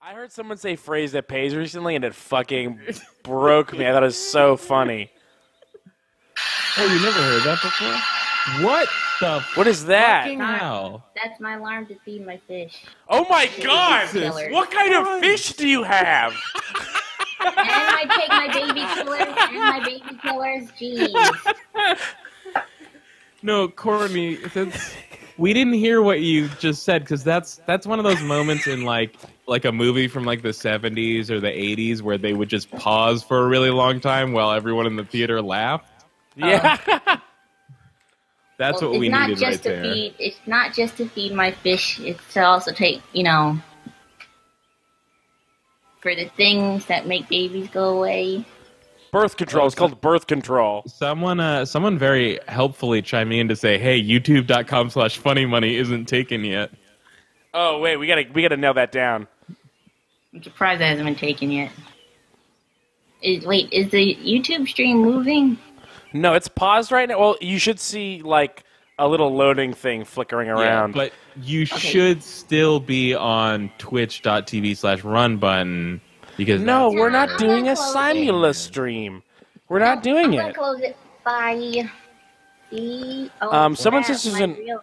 I heard someone say phrase that pays recently, and it fucking broke me. I thought it was so funny. Oh, you never heard that before? What the What is that? fucking hell? That's my alarm to feed my fish. Oh my god! Killer. What kind of fish do you have? And I take my baby killers and my baby killers. Jeez. No, Courtney, since we didn't hear what you just said, because that's that's one of those moments in like like a movie from like the '70s or the '80s where they would just pause for a really long time while everyone in the theater laughed. Yeah. That's Well, what we it's not needed just right to there. feed. It's not just to feed my fish. It's to also take, you know, for the things that make babies go away. birth control. It's called birth control. Someone, uh, someone very helpfully chimed in to say, "Hey, YouTube.com/slash Funny Money isn't taken yet." Oh wait, we gotta we gotta nail that down. I'm surprised that hasn't been taken yet. Is wait, is the YouTube stream moving? No, it's paused right now. Well, you should see like a little loading thing flickering around. Yeah, but you should still be on Twitch.tv/slash Run Button because no, that's we're where- not doing a Close it. stream. We're not doing I'm gonna it. close it. Bye. See? Oh, Um, someone says there's my an- real,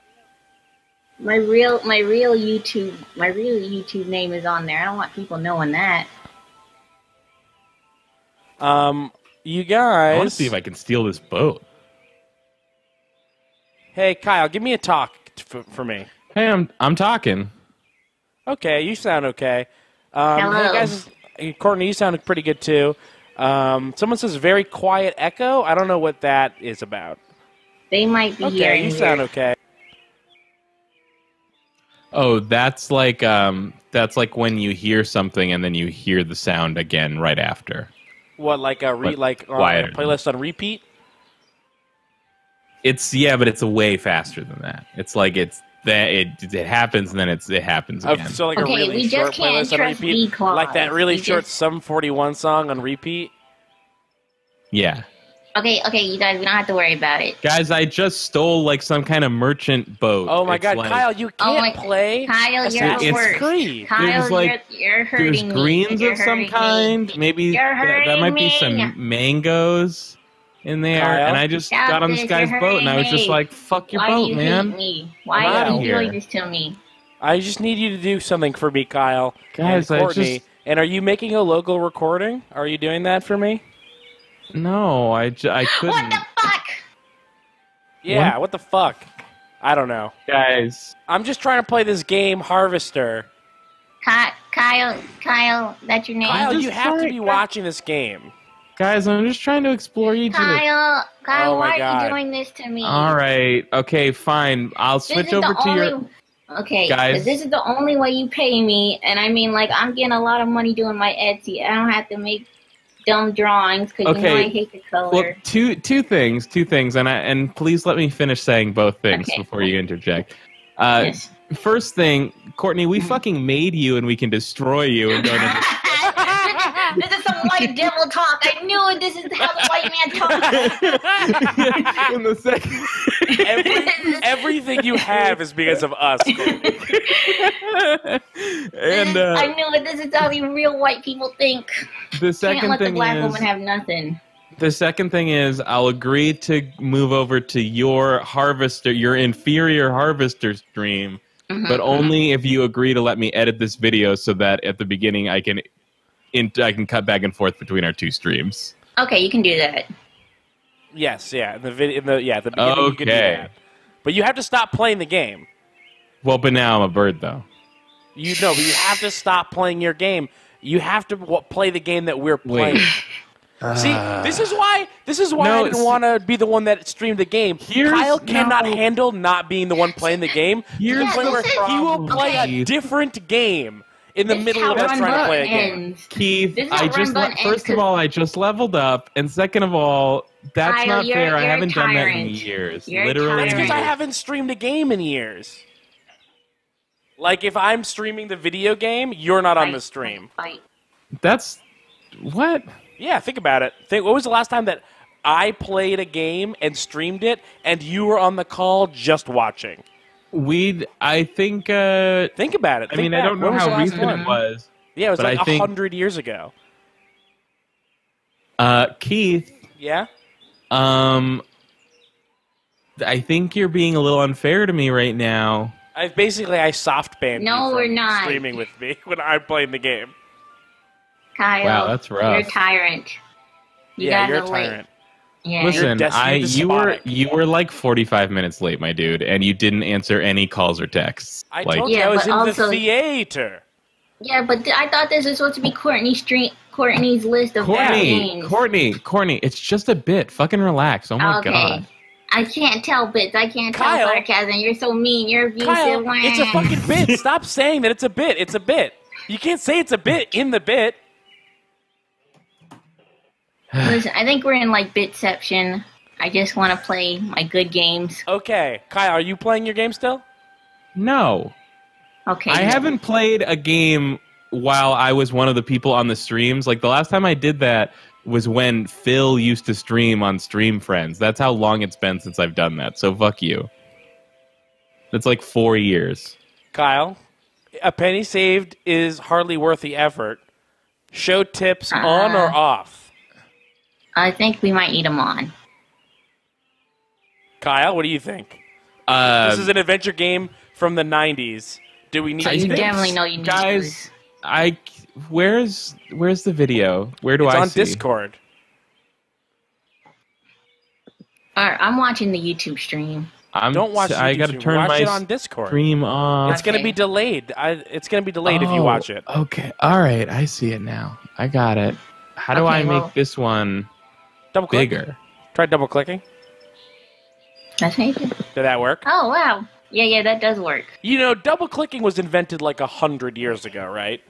my real, my real YouTube, my real YouTube name is on there. I don't want people knowing that. Um, you guys. I want to see if I can steal this boat. Hey, Kyle, give me a talk for, for me. Hey, I'm I'm talking. Okay, you sound okay. Um, Hello. Hey guys, Courtney, you sound pretty good too. Um, someone says very quiet echo. I don't know what that is about. They might be Okay, hearing you your- sound okay. Oh, that's like um that's like when you hear something and then you hear the sound again right after. What, like a re- But like on a playlist on repeat? It's yeah, but it's way faster than that. It's like it's that it it happens and then it's it happens Of- again. so like Okay, a really we short just can't playlist on trust repeat, like that really We short just- Sum 41 song on repeat. yeah. Okay, okay, you guys, we don't have to worry about it. Guys, I just stole like some kind of merchant boat. Oh my It's god, like- Kyle, you Oh can't my- play. Kyle, you're Assassin's the worst. Creed. Kyle, There's, like, you're, you're There's hurting me. greens You're of some hurting me. kind. Maybe that, that might be some mangoes in there. Kyle? And I just Stop got on this, this guy's boat and I was just like, fuck your Why boat, do you man. me? Why I'm are outta you here. doing this to me? I just need you to do something for me, Kyle. Guys, and I Courtney. just- And are you making a local recording? Are you doing that for me? No, I, j- I What couldn't. What the fuck? Yeah, what the fuck? I don't know. Guys, I'm just trying to play this game, Harvester. Ky- Kyle, Kyle, that's your name? Kyle, just you have to trying- be watching this game. guys, I'm just trying to explore each of the. Kyle, Kyle, Oh my why are God. you doing this to me? All right, okay, fine. I'll This switch is over the to only... your. Okay, Guys. 'cause this is the only way you pay me, and I mean, like, I'm getting a lot of money doing my Etsy. I don't have to make dumb drawings because you know Okay. I hate the color. Well, two two things, two things, and I, and please let me finish saying both things Okay. before you interject. Uh, Yes. First thing, Courtney, we fucking made you, and we can destroy you and don't. Under- this is some white devil talk. I knew. This is how the white man talks. in the second. Every, everything you have is because of us. Courtney. and uh, I knew it. This is how the real white people think. the Can't second let the black is woman have nothing. the second thing is I'll agree to move over to your harvester, your inferior harvester stream, Mhm. but only if you agree to let me edit this video so that at the beginning I can. In, I can cut back and forth between our two streams. Okay, you can do that. Yes, yeah. In the video, in the yeah, the beginning you can do Okay. that. But you have to stop playing the game. Well, but now I'm a bird, though. You know, but you have to stop playing your game. You have to w- play the game that we're playing. See, ah. this is why this is why No, I didn't want to be the one that streamed the game. Kyle cannot no. handle not being the one playing the game. to the Here's point the where he will play a different game in the This middle of us Run trying to Button play a game. Keith, I just le- first of all, I just leveled up, and second of all, that's Kyle, not you're- fair. I you're a haven't done that in tyrant. years. You're a Literally, That's because I Tyrant. haven't streamed a game in years. Like if I'm streaming the video game, you're not on the stream. Fight. that's what. Yeah, think about it. Think what was the last time that I played a game and streamed it and you were on the call just watching? We, I think. Uh, Think about it. I Think mean, I don't know When was the how recent one? it was. Yeah, it was like I a think- hundred years ago. Uh, Keith, Yeah. um, I think you're being a little unfair to me right now. I basically I soft banned. No, you we're not. streaming with me when I'm playing the game. Kyle. Wow, that's rough. You're a tyrant. You yeah, you're a wait. tyrant. Yeah. Listen, I you're were you were like 45 minutes late, my dude, and you didn't answer any calls or texts. I like, told you Yeah, I was in also- the theater. Yeah, but th- I thought this was supposed to be Courtney Street. Courtney's list of bad Courtney, games. Courtney, Courtney, it's just a bit. Fucking relax. Oh my okay. god. I can't tell bits. I can't Kyle. tell sarcasm. You're so mean. You're abusive. Kyle, it's a fucking bit. Stop saying that it's a bit. It's a bit. You can't say it's a bit in the bit. Listen, I think we're in like bitception. I just want to play my good games. Okay, Kyle, are you playing your game still? No. Okay. I haven't played a game while I was one of the people on the streams. Like the last time I did that was when Phil used to stream on Stream Friends. That's how long it's been since I've done that. So fuck you. That's like four years. Kyle, a penny saved is hardly worth the effort. Show tips on or Uh. off. I think we might need them on. Kyle, what do you think? Uh, This is an adventure game from the 90s. Do we need I You think- definitely know you need guys. I where's where's the video? Where do It's I on see? Discord. All right, I'm watching the YouTube stream. I'm, Don't watch it. I got to turn watch my it on Discord. stream on. It's going to be delayed. I, it's going to be delayed if you Oh, watch it. Okay. All right. I see it now. I got it. How do Okay, I make well- this one Double click. bigger? Try double clicking. That's how you do. Did that work? Oh wow. Yeah, yeah, that does work. You know, double clicking was invented like a hundred years ago, right?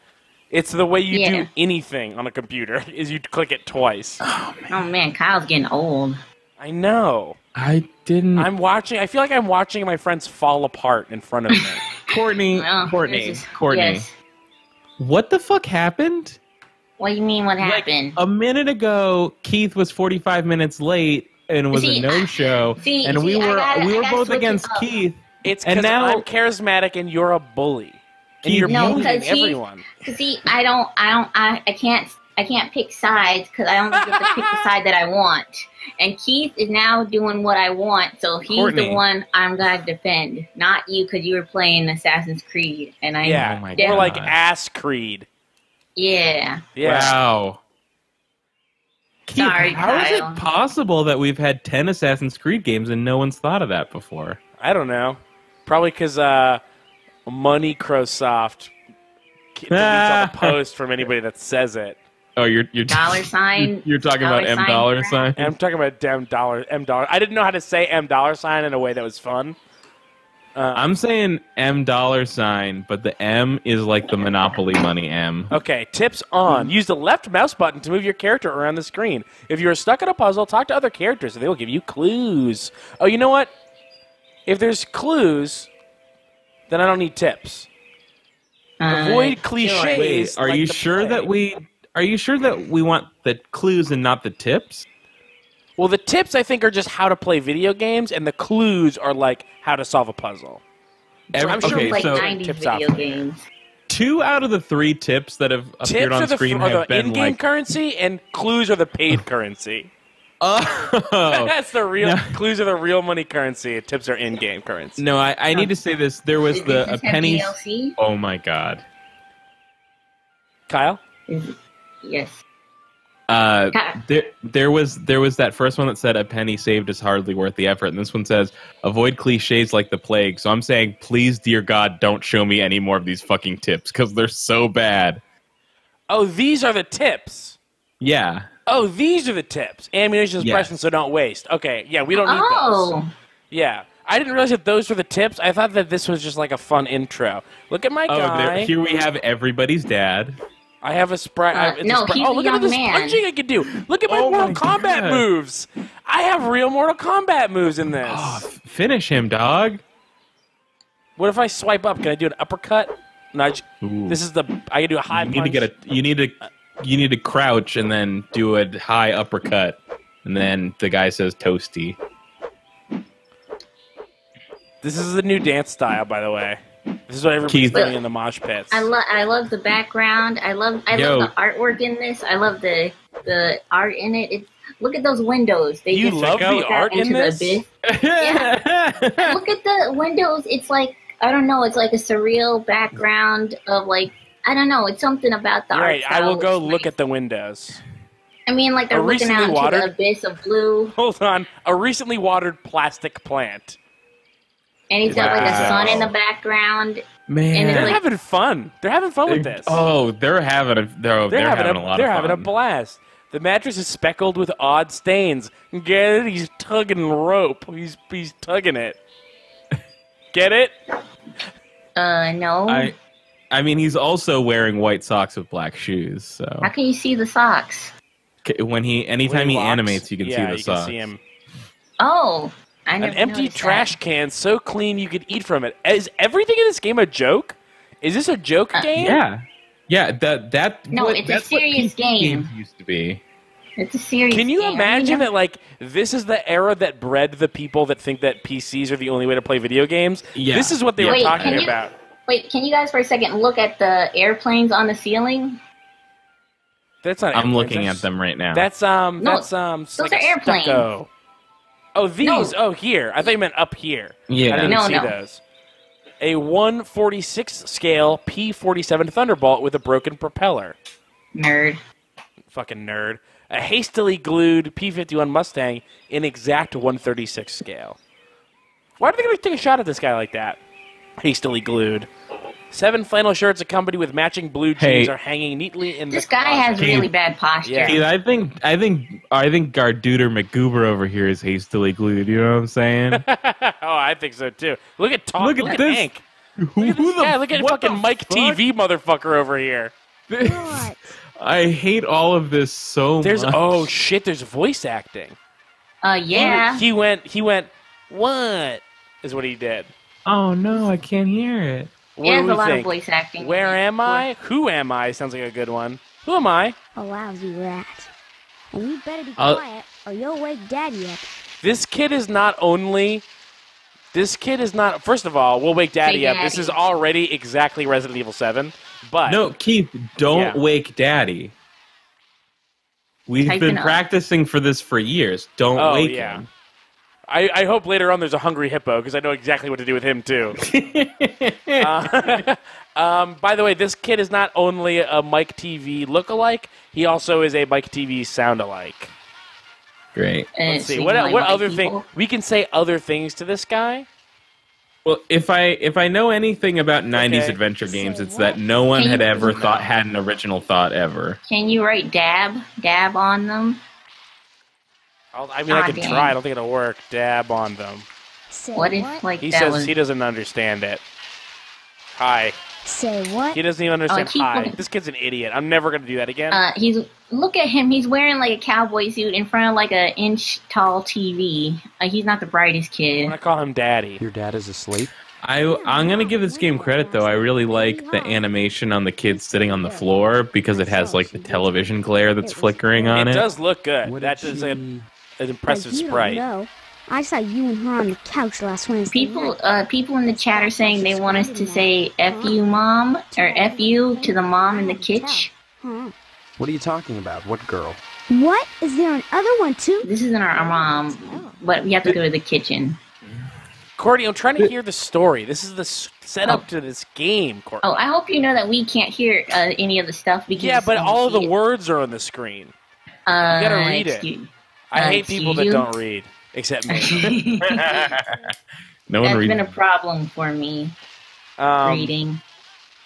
It's the way you Yeah. do anything on a computer is you click it twice. Oh, oh man, Kyle's getting old. I know. I didn't. I'm watching. I feel like I'm watching my friends fall apart in front of me. Courtney. Well, Courtney. is- Courtney. Yes. What the fuck happened? What do you mean? What Like, happened? a minute ago, Keith was 45 minutes late and was See, a no-show, see, and we see, I were gotta- we were both switch it against. Keith. It's And because now- I'm charismatic and you're a bully, and you're No, bullying 'cause he- everyone. See, I don't, I don't, I, I can't, I can't pick sides because I don't get to pick the side that I want. And Keith is now doing what I want, so he's Courtney. the one I'm gonna defend, not you, because you were playing Assassin's Creed, and I, Yeah, Oh my we're like ass creed. Yeah. Yeah. Wow. Keith, Sorry, how is Kyle. it possible that we've had 10 Assassin's Creed games and no one's thought of that before? I don't know. Probably because uh, Money Crowsoft deletes all the posts from anybody that says it. Oh, you're you're Dollar sign. You're talking about M sign dollar crap. sign. And I'm talking about M dollar M dollar. I didn't know how to say M dollar sign in a way that was fun. I'm saying M dollar sign, but the M is like the Monopoly money M. Okay, tips on. Use the left mouse button to move your character around the screen. If you are stuck in a puzzle, talk to other characters and they will give you clues. Oh, you know what? If there's clues, then I don't need tips. Uh, Avoid cliches. Wait, are like you sure play. that we are you sure that we want the clues and not the tips? Well, the tips I think are just how to play video games, and the clues are like how to solve a puzzle. Every- I'm sure okay, like so 90s tips video off. games. two out of the three tips that have appeared Tips on are the, screen are have the been in-game like, currency, and clues are the paid currency. oh. That's the real No. clues are the real money currency. Tips are in-game currency. no, I, I need to say this. There was Did the a penny. DLC? Oh my god. Kyle, Yes. Uh, there, there was there was that first one that said a penny saved is hardly worth the effort, and this one says avoid cliches like the plague. So I'm saying, please, dear God, don't show me any more of these fucking tips because they're so bad. oh, these are the tips. Yeah, Oh, these are the tips. Ammunition Yes. precious, so don't waste. Okay, yeah, we don't need those. Oh, Yeah, I didn't realize that those were the tips. I thought that this was just like a fun intro. Look at my Oh, guy. there, here we have everybody's dad. I have a sprite. Uh, no, he's oh, a look at young this man. punching I can do. Look at my Oh Mortal my Kombat God. moves. I have real Mortal Kombat moves in this. Oh, finish him, dog. What if I swipe up? Can I do an uppercut? Nudge. Ooh. This is the. I can do a high. You need to get a. You need to. You need to crouch and then do a high uppercut, and then the guy says toasty. This is the new dance style, by the way. This is what everybody's Keith. doing in the mosh pits. I love I love the background. I love I Yo. love the artwork in this. I love the the art in it. It's look at those windows. They You just love the look out art in this? the abyss. And look at the windows. It's like I don't know. It's like a surreal background of like I don't know. It's something about the You're right. I will go look nice. at the windows. I mean, like they're A looking recently out into watered- the abyss of blue, Hold on. A recently watered plastic plant. And he's got like a sun in the background. Man, And They're like- having fun. They're having fun with They're- this. Oh, they're having a they're, they're, having, having, a, a lot they're of having a blast. The mattress is speckled with odd stains. Get it? He's tugging rope. He's he's tugging it. Get it? Uh, no. I, I mean, he's also wearing white socks with black shoes. So How can you see the socks? When he, anytime he Walks. animates, you can yeah, see the you socks. Can see him. Oh, I An never empty trash that. can so clean you could eat from it. Is everything in this game a joke? Is this a joke Uh, game? Yeah, yeah. That that No, what- it's a that's what serious game. games used to be. It's a serious. Can you game. I imagine mean, that like this is the era that bred the people that think that PCs are the only way to play video games? Yeah. This is what they were talking can you- about. Wait, can you guys for a second look at the airplanes on the ceiling? That's not. I'm airplanes, looking that's- at them right now. That's um. No, that's um. those like are airplanes. stucco. Oh, these. No. Oh, here. I thought you meant up here. Yeah. I didn't No, see no. those. A 146 scale P47 Thunderbolt with a broken propeller. Nerd. Fucking nerd. A hastily glued P51 Mustang in exact 136 scale. Why are they going to take a shot at this guy like that? Hastily glued. Seven flannel shirts accompanied with matching blue jeans Hey. are hanging neatly in This the This guy has really bad posture. Yeah. Dude, I think I think I think Garduder McGoober over here is hastily glued. You know what I'm saying? oh, I think so too. Look at Tom. Look Look, at at this. Hank. Who Look at this the guy. Look at fucking Mike fuck? TV motherfucker over here. I hate all of this so There's much. oh shit. There's voice acting. Uh, yeah. He went. He went. What is what he did? oh no, I can't hear it. What He do we a lot think? of voice acting. Where am I? Who am I? Sounds like a good one. Who am I? A lousy rat. And you better be I'll- quiet or you'll wake Daddy up. This kid is not only. This kid is not. First of all, we'll wake Daddy Say up. This is already exactly Resident Evil Seven. But No, Keith, don't Yeah. wake Daddy. We've Type been it up. practicing for this for years. Don't Oh, wake yeah. him. I, I hope later on there's a hungry hippo because I know exactly what to do with him too. Uh, um, by the way, this kid is not only a Mike TV look-alike, he also is a Mike TV sound-alike. Great. And Let's see what like what other people. thing we can say other things to this guy. Well, if I if I know anything about '90s Okay. adventure Say games, it's what? that no one Can had you- ever thought had an original thought ever. Can you write dab, dab on them? I'll, I mean, I can dang. try. I don't think it'll work. Dab on them. Say What if like He that says was? he doesn't understand it. Hi. Say what? He doesn't even understand keep hi. looking. This kid's an idiot. I'm never gonna do that again. Uh, he's look at him. He's wearing like a cowboy suit in front of like a inch tall TV. Uh, he's not the brightest I'm kid. gonna call him Daddy. Your dad is asleep? I I'm gonna give this game credit though. I really like the animation on the kid sitting on the floor because it has like the television glare that's flickering on It it. does look good. What That did is she... an, an impressive like you sprite. Don't know. I saw you and her on the couch last Wednesday. People, uh, people in the chat are saying they want us to say "f you, mom" or "f you" to the mom in the kitchen. What are you talking about? What girl? What? Is there another one too? This isn't our, our mom, but we have to go to the kitchen. Courtney, I'm trying to hear the story. This is the setup Oh. to this game, Courtney. Oh, I hope you know that we can't hear uh, any of the stuff because yeah, but it's all the it. words are on the screen. Uh, you gotta read it. Excuse- I Uh, hate people that you? don't read, except me. no one That's reads. been a problem for me Um, reading.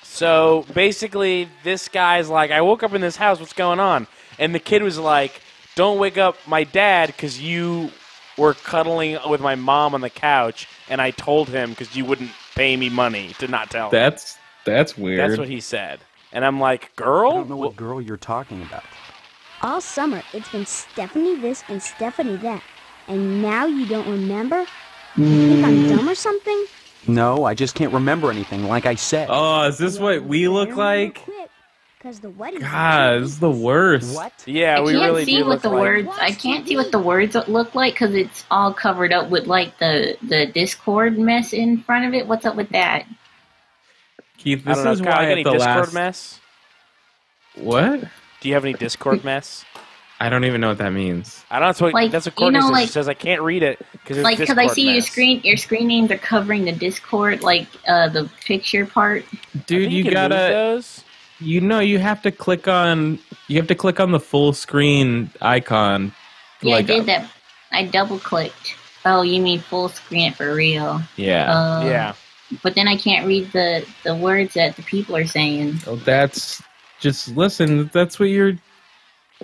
So basically, this guy's like, I woke up in this house. What's going on? And the kid was like, Don't wake up my dad because you were cuddling with my mom on the couch, and I told him because you wouldn't pay me money to not tell him. That's that's weird. That's what he said. And I'm like, Girl, I don't know what girl you're talking about. All summer, it's been Stephanie this and Stephanie that. And now you don't remember? You think I'm mm. dumb or something? No, I just can't remember anything, like I said. oh, is this what we look like? Because the wedding. God, this is the worst. What? Yeah, I we can't really see do what look the like. words. I can't see what the words look like because it's all covered up with like the the Discord mess in front of it. What's up with that? Keith, I this don't know. is Kyle, why you got at any the Discord last mess? what? Do you have any Discord mess? I don't even know what that means. I don't know. That's what, Like, that's what you know, says. like- she says I can't read it because Like, because I see your screen, your screen names are covering the Discord, like uh, the picture part. Dude, think you, gotta those. you know you have to click on you have to click on the full screen icon. Yeah, like, I did that. I double clicked. Oh, you mean full screen it for real? Yeah. Uh, yeah. But then I can't read the the words that the people are saying. Well, that's just listen. That's what you're.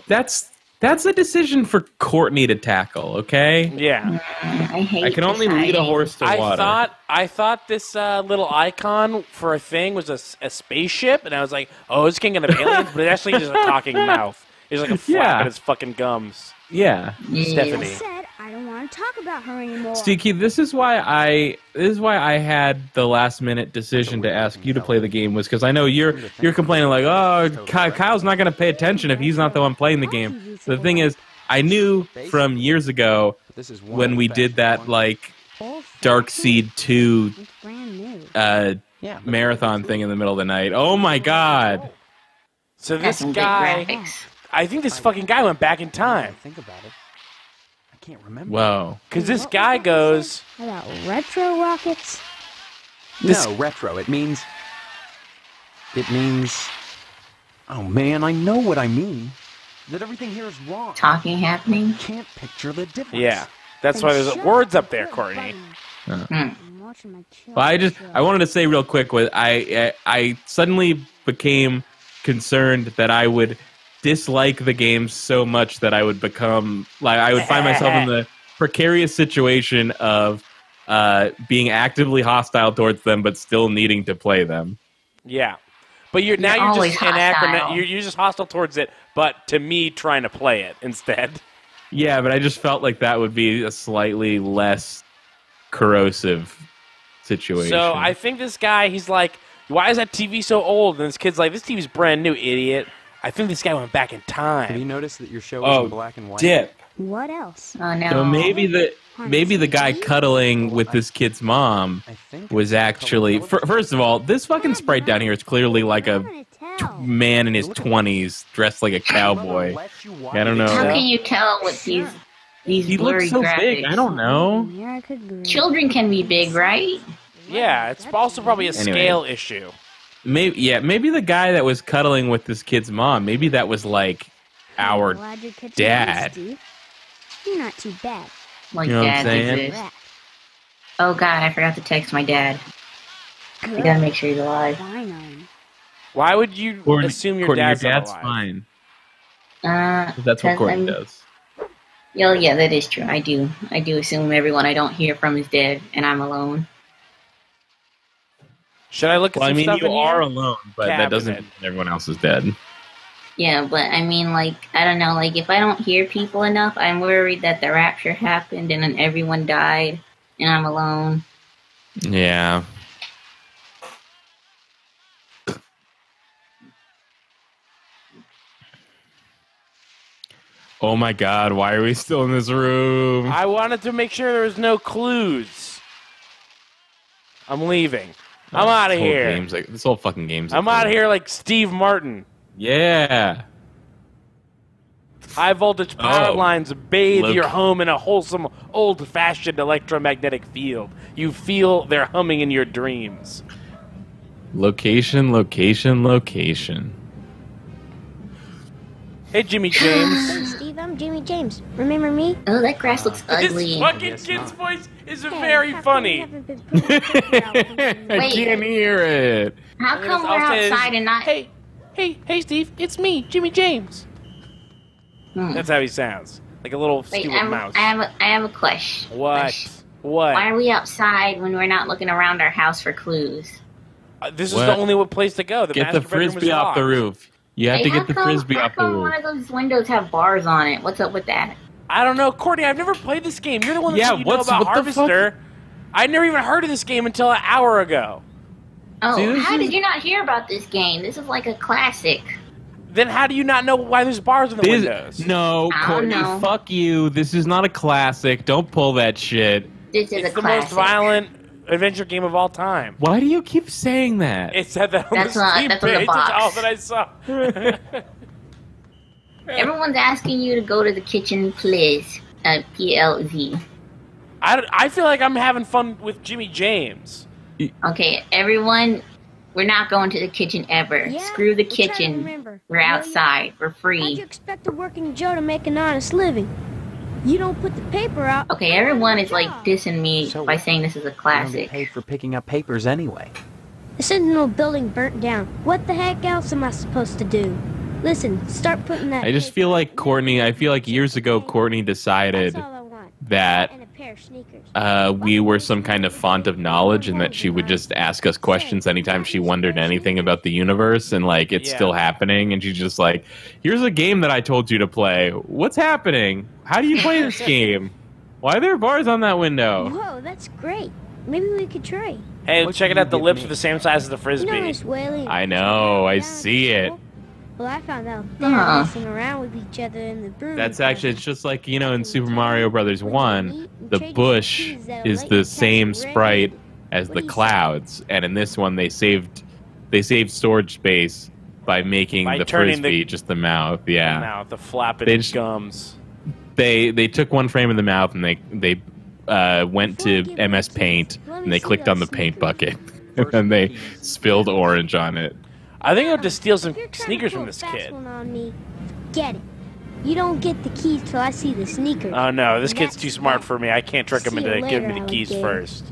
That's that's a decision for Courtney to tackle. Okay. Yeah. I hate. I can only lead a horse to I water. thought I thought this uh, little icon for a thing was a spaceship, and I was like, "Oh, it's king of aliens," but it's actually just a talking mouth. It's like a flap Yeah. in his fucking gums. yeah. Yeah. I Stephanie. Said I don't want to talk about her anymore. Stiki, this is why I this is why I had the last minute decision to ask you to play the game was because I know you're you're complaining like oh Ky- Kyle's not going to pay attention if he's not the one playing the game. The thing is, I knew from years ago This is one when we did that like Dark? Seed two It's brand new. uh, marathon thing in the middle of the night. Oh my god! So this guy. I think this fucking guy went back in Now that I time think about it. I can't remember. Whoa! because this guy goes. said About retro rockets? this- no, retro. It means. It means. Oh man, I know what I mean. That everything here is wrong. Talking happening. Can't picture the difference. Yeah, that's why there's words up up there, Courtney. button. I'm hmm. watching my Well, I just I wanted to say real quick was I I, I suddenly became concerned that I would dislike the game so much that I would become like I would find myself in the precarious situation of uh, being actively hostile towards them but still needing to play them. Yeah, but you're now You're you're just anachron- hostile. You're, you're just hostile towards it, but to me, trying to play it instead. Yeah, but I just felt like that would be a slightly less corrosive situation. So I think this guy, he's like, why is that TV so old? And this kid's like, this TV's brand new, idiot. I think this guy went back in time. Have you noticed that your show is Oh, in black and white? dip. What else? Oh no. So maybe the maybe the guy cuddling with this kid's mom I think was actually color first of all this fucking sprite down here is clearly like I'm a gonna t- tell. man in his 20s dressed like a cowboy I don't know. How can you tell with these these he blurry looks so graphics? big i don't know Children can be big, right? Yeah, it's also probably a Anyway. scale issue. Maybe yeah maybe the guy that was cuddling with this kid's mom maybe that was like our Glad you're dad. on, You're not too bad. Like You know what I'm saying? exist. Oh god, I forgot to text my dad. I Good. gotta make sure he's alive. Why would you Courtney- assume your Courtney, dad's, your not dad's alive? fine Uh, that's what 'cause Courtney I'm- does Yeah, yeah, that is true. I do. I do assume everyone I don't hear from is dead, and I'm alone. Should I look at well i mean stuff you in are here? alone but that doesn't mean everyone else is dead Yeah, but I mean, like, I don't know. Like, if I don't hear people enough, I'm worried that the rapture happened and then everyone died, and I'm alone. yeah Oh my god, why are we still in this room? I wanted to make sure there was no clues. I'm leaving. I'm out of here. game's like- this whole fucking game's I'm out of here like Steve Martin. Yeah. High voltage oh. power Oh. lines bathe Look. your home in a wholesome, old fashioned electromagnetic field. You feel their humming in your dreams. Location, location, location. Hey, Jimmy James. Hey, Steve, I'm Jimmy James. Remember me? Oh, that grass looks this ugly. fucking kid's not. voice is Hey, very funny. you haven't been putting your picture out with me? I can't hear it. How come we're I'll say outside and not? Hey, hey, hey, Steve, it's me, Jimmy James. Hmm. That's how he sounds. Like a little Wait, stupid I'm, mouse. I have a, I have a question. what? Question. What? Why are we outside when we're not looking around our house for clues? Uh, this is the only place to go. The Get the master bedroom frisbee off the roof. You have Hey, to how get the come- frisbee how off the come One of those windows have bars on it. What's up with that? I don't know, Courtney. I've never played this game. You're the one that Yeah, said you know what's- about what the fuck? Harvester. I never even heard of this game until an hour ago. Oh, See, this how is- did you not hear about this game? This is like a classic. Then how do you not know why there's bars in the This- windows? no, Courtney, know. fuck you. This is not a classic. Don't pull that shit. This is it's a the classic. most violent adventure game of all time. Why do you keep saying that? It said that on That's the not- Steam that's on the page. That's all that I saw. Everyone's asking you to go to the kitchen, please. Uh, PLZ. I, don't- I feel like I'm having fun with Jimmy James. Okay, everyone, we're not going to the kitchen ever. Yeah, Screw the we're trying to kitchen. remember. We're I know you- outside. We're How'd free. you expect a working Joe to make an honest living? You don't put the paper out. Okay, everyone is like dissing me So by saying this is a I don't get classic. paid for picking up papers anyway. The Sentinel building burnt down. What the heck else am I supposed to do? Listen, start putting that. I just paper feel like. Courtney. I feel like years ago, Courtney decided all I want. that And a pair of sneakers. uh, we were some kind of font of knowledge, and that she would just ask us questions anytime she wondered anything about the universe, and like it's Yeah. still happening. And she's just like, "Here's a game that I told you to play. What's happening? How do you play this game? Why are there bars on that window?" Whoa, that's great. Maybe we could try. Hey, What check can it out. The lips me? are the same size as the frisbee. know, Miss I know, I see it. School. Well, I found out they're Huh. messing around with each other in the broom. That's actually it's just like you know in Super Mario Brothers one, the bush is the same sprite as the do you say? clouds, and in this one they saved they saved storage space by making By the turning the- frisbee just the mouth. Yeah, the Mouth, the flapping They just- gums. they they took one frame of the mouth and they they uh, went Before to MS Paint and they clicked on the those paint bucket and then they spilled orange on it. I think I have to steal some you're trying to sneakers from this kid. On me, get it. You don't get the keys till I see the sneakers. Oh no, this And kid's too smart for me. I can't trick him See into you giving me later, the keys alligator. first.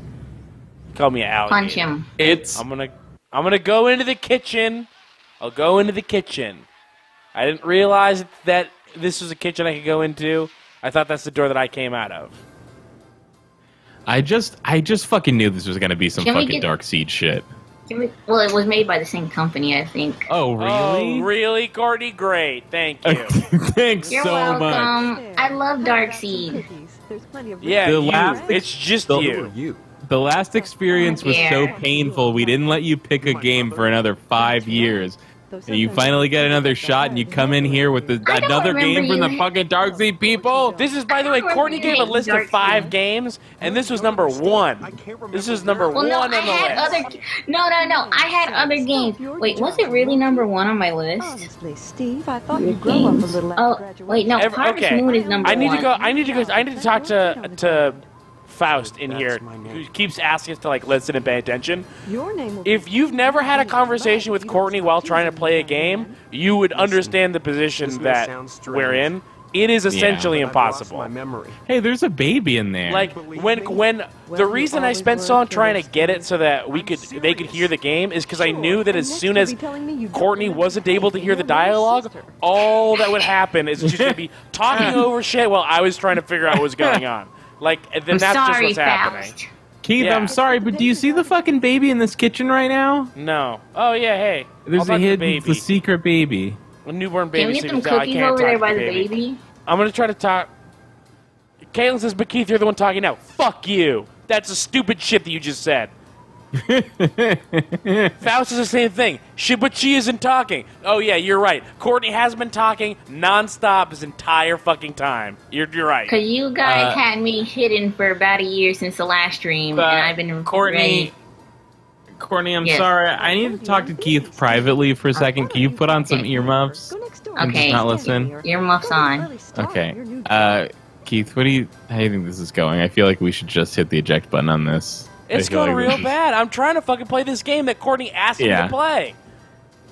Call me out. Punch him. It's I'm gonna I'm gonna go into the kitchen. I'll go into the kitchen. I didn't realize that this was a kitchen I could go into. I thought that's the door that I came out of. I just I just fucking knew this was gonna be some Can fucking get- dark seed shit. Can we- Well, it was made by the same company, I think. Oh really? Oh, really, Courtney? Great, thank you. Thanks You're so much. I love dark Darkseid. yeah, The you. last- it's just the- you. You. The last experience was so painful. We didn't let you pick a game for another five years. And you finally get another shot, and you come in here with the, another game from the fucking Dark Seed people. This is, by the way, Courtney gave a list of five games, and this was number one. This is number Well, no, one I on the had list. other. No, no, no. I had other games. Wait, was it really number one on my list? Honestly, Steve, I thought you'd grow up a little Oh, wait, no. Ever- Harvest okay. Moon is number I need one. to go. I need to go. I need to talk to to Faust in That's here, who keeps asking us to like listen and pay attention. Your name If you've never had a conversation with Courtney while trying to play a game, you would understand the position that we're in. It is essentially But impossible. My memory. Hey, there's a baby in there. Like when when the reason I spent so long trying to get it so that we could they could hear the game is because I knew that as soon as Courtney wasn't able to hear the dialogue, all that would happen is she's gonna be talking over shit while I was trying to figure out what was going on. Like then I'm that's sorry, just what's happening. Faust. Keith, yeah. I'm sorry, but do you see the fucking baby in this kitchen right now? No. Oh yeah. Hey. There's How a about the hidden, baby. the secret baby. A newborn baby. Can baby. we get them sleeps out. I cookies over there by the baby? I'm gonna try to talk. Caitlin says, "But Keith, you're the one talking now. Fuck you. That's the stupid shit that you just said." Faust is the same thing. She, but she isn't talking. Oh yeah, you're right. Courtney has been talking nonstop this entire fucking time. You're you're right. Cause you guys Uh, had me hidden for about a year since the last stream, But and I've been Courtney, ready. Courtney, I'm Yes. sorry. I need to talk to Keith privately for a second. Can you put on some earmuffs? Go next door. just Okay. not listen? Earmuffs on. Okay. Uh, Keith, what do you? How do you think this is going? I feel like we should just hit the eject button on this. I It's going like real bad. I'm trying to fucking play this game that Courtney asked me Yeah. to play,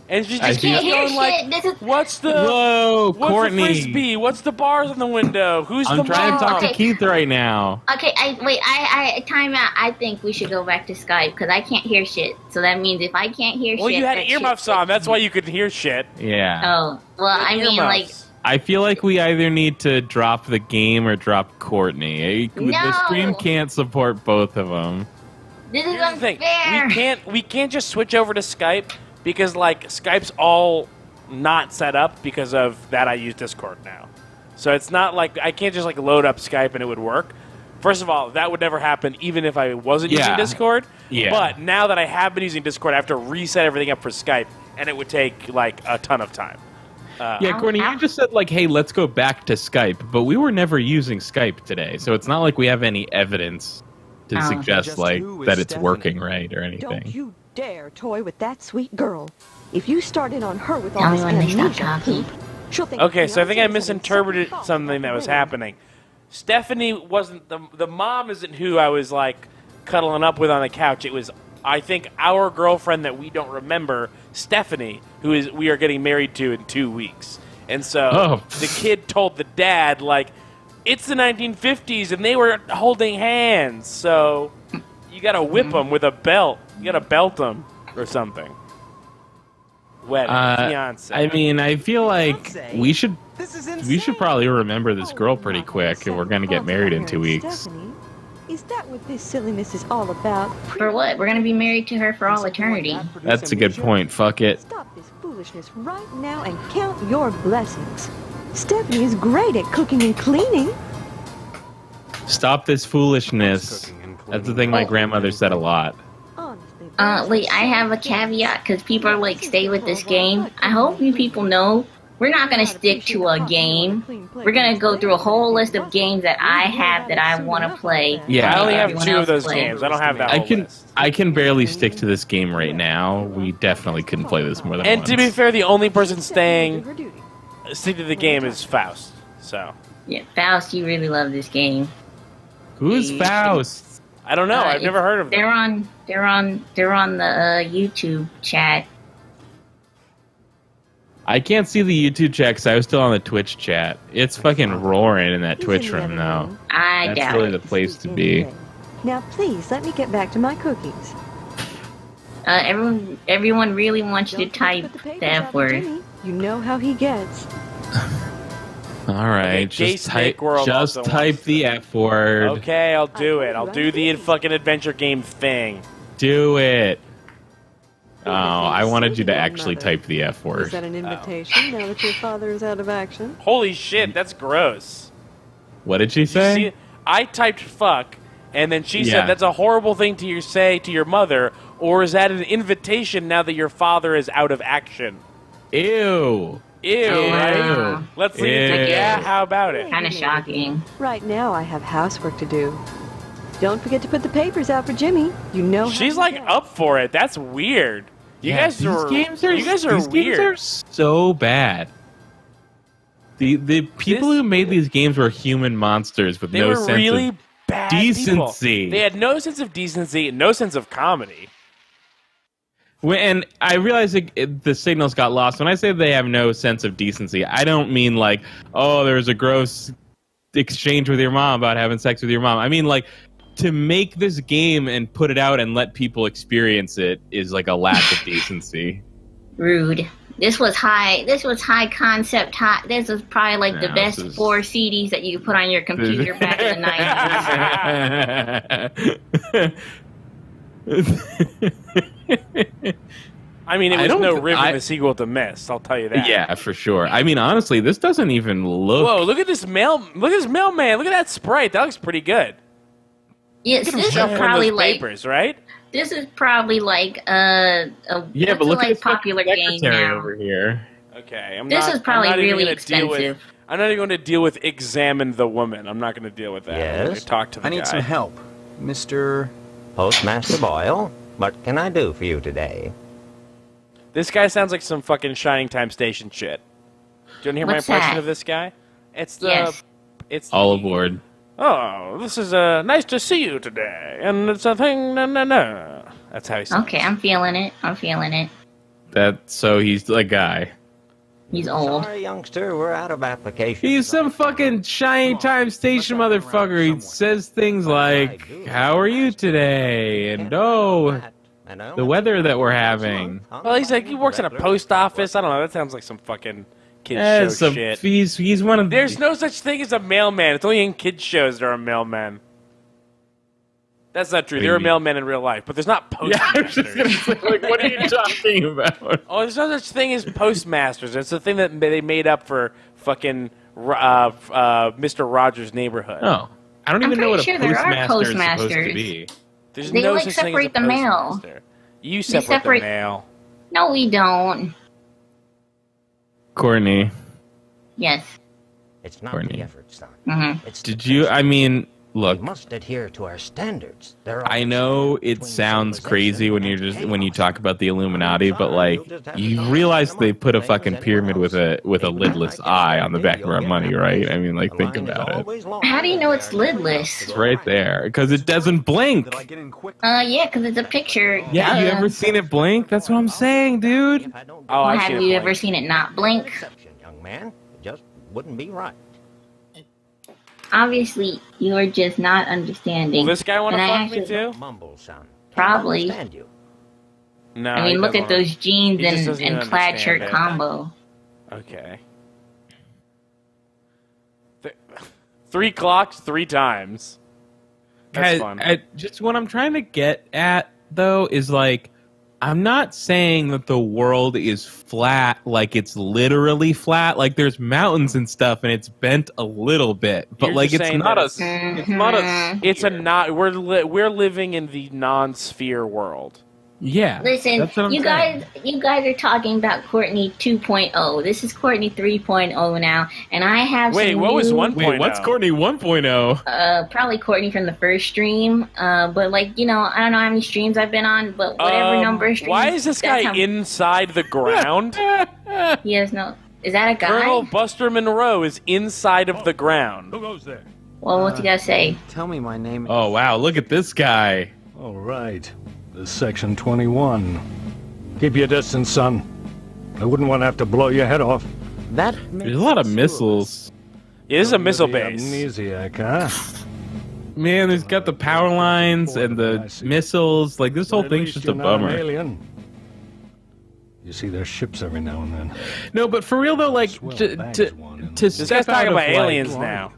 and she's just feel- keeps Can't hear going like, shit. This is "What's the Whoa, what's Courtney! the frisbee? What's the bars on the window? Who's I'm the trying mom?" to talk to Okay. Keith right now. okay. I wait. I I time out. I think we should go back to Skype because I can't hear shit. So that means if I can't hear Well, shit, you had that earmuffs on. That's why you could hear shit. Yeah. Oh well, I mean like Earmuffs. I feel like we either need to drop the game or drop Courtney. Eh, The No. stream can't support both of them. This is Here's the thing: unfair. we can't we can't just switch over to Skype because like Skype's all not set up because of that. I use Discord now, so it's not like I can't just like load up Skype and it would work. First of all, that would never happen even if I wasn't using Discord. Yeah. But now that I have been using Discord, I have to reset everything up for Skype, and it would take like a ton of time. Uh, Yeah, Ow, Courtney, you just said like, "Hey, let's go back to Skype," but we were never using Skype today, so it's not like we have any evidence to Oh. suggest like that it's Stephanie? working right or anything. Don't anything. you dare toy with that sweet girl. If you start in on her with all this when they stop amnesia talking. poop, she'll think Okay, so I think I misinterpreted false something that was happening. Stephanie wasn't the the mom isn't who I was like cuddling up with on the couch. It was I think our girlfriend that we don't remember, Stephanie, who is we are getting married to in 2 weeks. And so Oh. the kid told the dad like it's the 1950s and they were holding hands. So you got to whip them with a belt. You got to belt them or something. Wedding, Uh, fiance. I mean, I feel like Fiancé? we should This is insane. we should probably remember this Oh, girl pretty not quick if we're gonna get married in two weeks. Stephanie. Is that what this silliness is all about? For what? We're gonna be married to her for all eternity. That's a good point. Fuck it. Stop this foolishness right now and count your blessings. Stephanie is great at cooking and cleaning. Stop this foolishness. That's the thing my grandmother said a lot. Uh, wait, I have a caveat because people are like, stay with this game. I hope you people know we're not gonna stick to a game. We're gonna go through a whole list of games that I have that I want to play. Yeah. I only have two of those play. games. I don't have that I can list. I can barely stick to this game right now. We definitely couldn't play this more than And once. to be fair, the only person staying her duty. stick to the game is Faust. So Yeah, Faust, you really love this game. Who's Faust? I don't know. Uh, I've never heard of They're them. on. They're on. They're on the uh, YouTube chat. I can't see the YouTube chat because I was still on the Twitch chat. It's fucking roaring in that He's Twitch in the room other now. room. I That's doubt really it. the place to be. Now, please let me get back to my cookies. Uh, everyone, everyone really wants you to type put papers the F word. Jimmy. You know how he gets. All right, Okay, Gay just Snake type, World just type the F word. Okay, I'll do it. I'll do the there. fucking adventure game thing. Do it. Oh, I wanted you to actually Mother. type the F word. Is word. that an oh. invitation now that your father is out of action? Holy shit, mm. that's gross. What did she Did say? see- I typed fuck, and then she Yeah. said that's a horrible thing to you say to your mother, or is that an invitation now that your father is out of action? Ew. Ew, Ew. right? Let's leave it yeah. How about it? Kind of shocking. Right now, I have housework to do. Don't forget to put the papers out for Jimmy. You know how She's like gets. up for it. That's weird. You Yeah, guys these are games are you guys are these weird. Games are so bad. The the people This- who made these games were human monsters with no sense really of bad people. decency. They had no sense of decency, no sense of comedy. When, and I realize it, it- the signals got lost. When I say they have no sense of decency, I don't mean like, oh, there was a gross exchange with your mom about having sex with your mom. I mean like to make this game and put it out and let people experience it is like a lack of decency. Rude. This was high. This was high concept. High. This was probably like the best is- four CDs that you could put on your computer back in the nineties. I mean, it I was don't no th- Riven I- the sequel to Myst. I'll tell you that. yeah, for sure. I mean, honestly, this doesn't even look. Whoa! Look at this mail. Look at this mailman. Look at that sprite. That looks pretty good. Yes, Look this is probably those like papers, right? this is probably like uh, a yeah, what's but a, look like at this popular game now. over here. Okay, I'm This not, is probably I'm not really gonna deal with- expensive. I'm not even going to deal with examine the woman. I'm not going to deal with that. I'm Yes? talk to the I need guy. some help, Mister. Postmaster Boyle, what can I do for you today? This guy sounds like some fucking Shining Time Station shit. Do you want to hear What's my impression that? of this guy? It's the. Yes. It's All the- aboard. Oh, this is uh, nice to see you today, and it's a thing. No, no, no. That's how he sounds. Okay, I'm feeling it. I'm feeling it. That so he's the guy. He's old. Sorry, youngster, we're out of applications. He's some fucking shiny time station motherfucker. He says things like, "How are you today?" and "Oh, the weather that we're having." Well, he's like he works in a post office. I don't know. That sounds like some fucking kid Eh, show some- shit. He's he's one of There's no such thing as a mailman. It's only in kids shows there are mailmen. That's not true. There are Maybe. mailmen in real life, but there's not Yeah, I was just gonna postmasters. say, like, what are you talking about? oh, there's no such thing as postmasters. It's the thing that they made up for fucking uh, uh, Mr. Rogers' neighborhood. Oh, I don't even know what a pretty sure there are postmaster is supposed to be. There's They, no like, such thing as a separate the mail. You separate, separate- the mail. No, we don't. Courtney, Yes. It's not Courtney. the effort, son. hmm It's did the you? I mean, look, We must adhere to our standards. There are I know it sounds crazy when you're just when you talk about the Illuminati, but like you realize they put a fucking pyramid with a with a lidless eye on the back of our money, right? I mean, like think about it. How do you know it's lidless? It's right there because it doesn't blink. Did I get in quick? Uh, yeah, because it's a picture. Yeah, you Duh. ever seen it blink? That's what I'm saying, dude. Oh, I have you ever seen it not blink? Exception, young man. It just wouldn't be right. Obviously, you are just not Will understanding. this guy want to And I fuck me actually- too? Mumble, son. Probably. you. No. I mean, look at wanna- those jeans he and, and plaid shirt it. combo. Okay. Th- three clocks, three times. That's Guys, fun. I, just what I'm trying to get at though is like I'm not saying that the world is flat like it's literally flat like there's mountains and stuff and it's bent a little bit but You're like it's not that a it's- it's not a Mhm. It's a not. We're li- we're living in the non-sphere world. Yeah Listen, that's what I'm you saying. guys, you guys are talking about Courtney 2.0. This is Courtney 3.0 now, and I have Wait, some what was 1.0? Wait, what's Courtney oh? 1.0? Uh, probably Courtney from the first stream. Uh, but like you know, I don't know how many streams I've been on, but whatever Um, number of streams. Why is this guy how- inside the ground? He has no. Is that a guy? Colonel Buster Monroe is inside of the ground. Who goes there? well, what's he gotta say? Tell me my name. Oh wow, look at this guy. All right. This is section 21. Keep your distance, son. I wouldn't want to have to blow your head off. That There's a lot of missiles. Yeah, this is a missile base. Amnesiac, huh? Man, it's got the power lines and the missiles. Like this whole thing's just you're a not an bummer. alien. You see their ships every now and then. No, but for real though, like Swell to bags to, one. to This step guy's out talking about aliens now.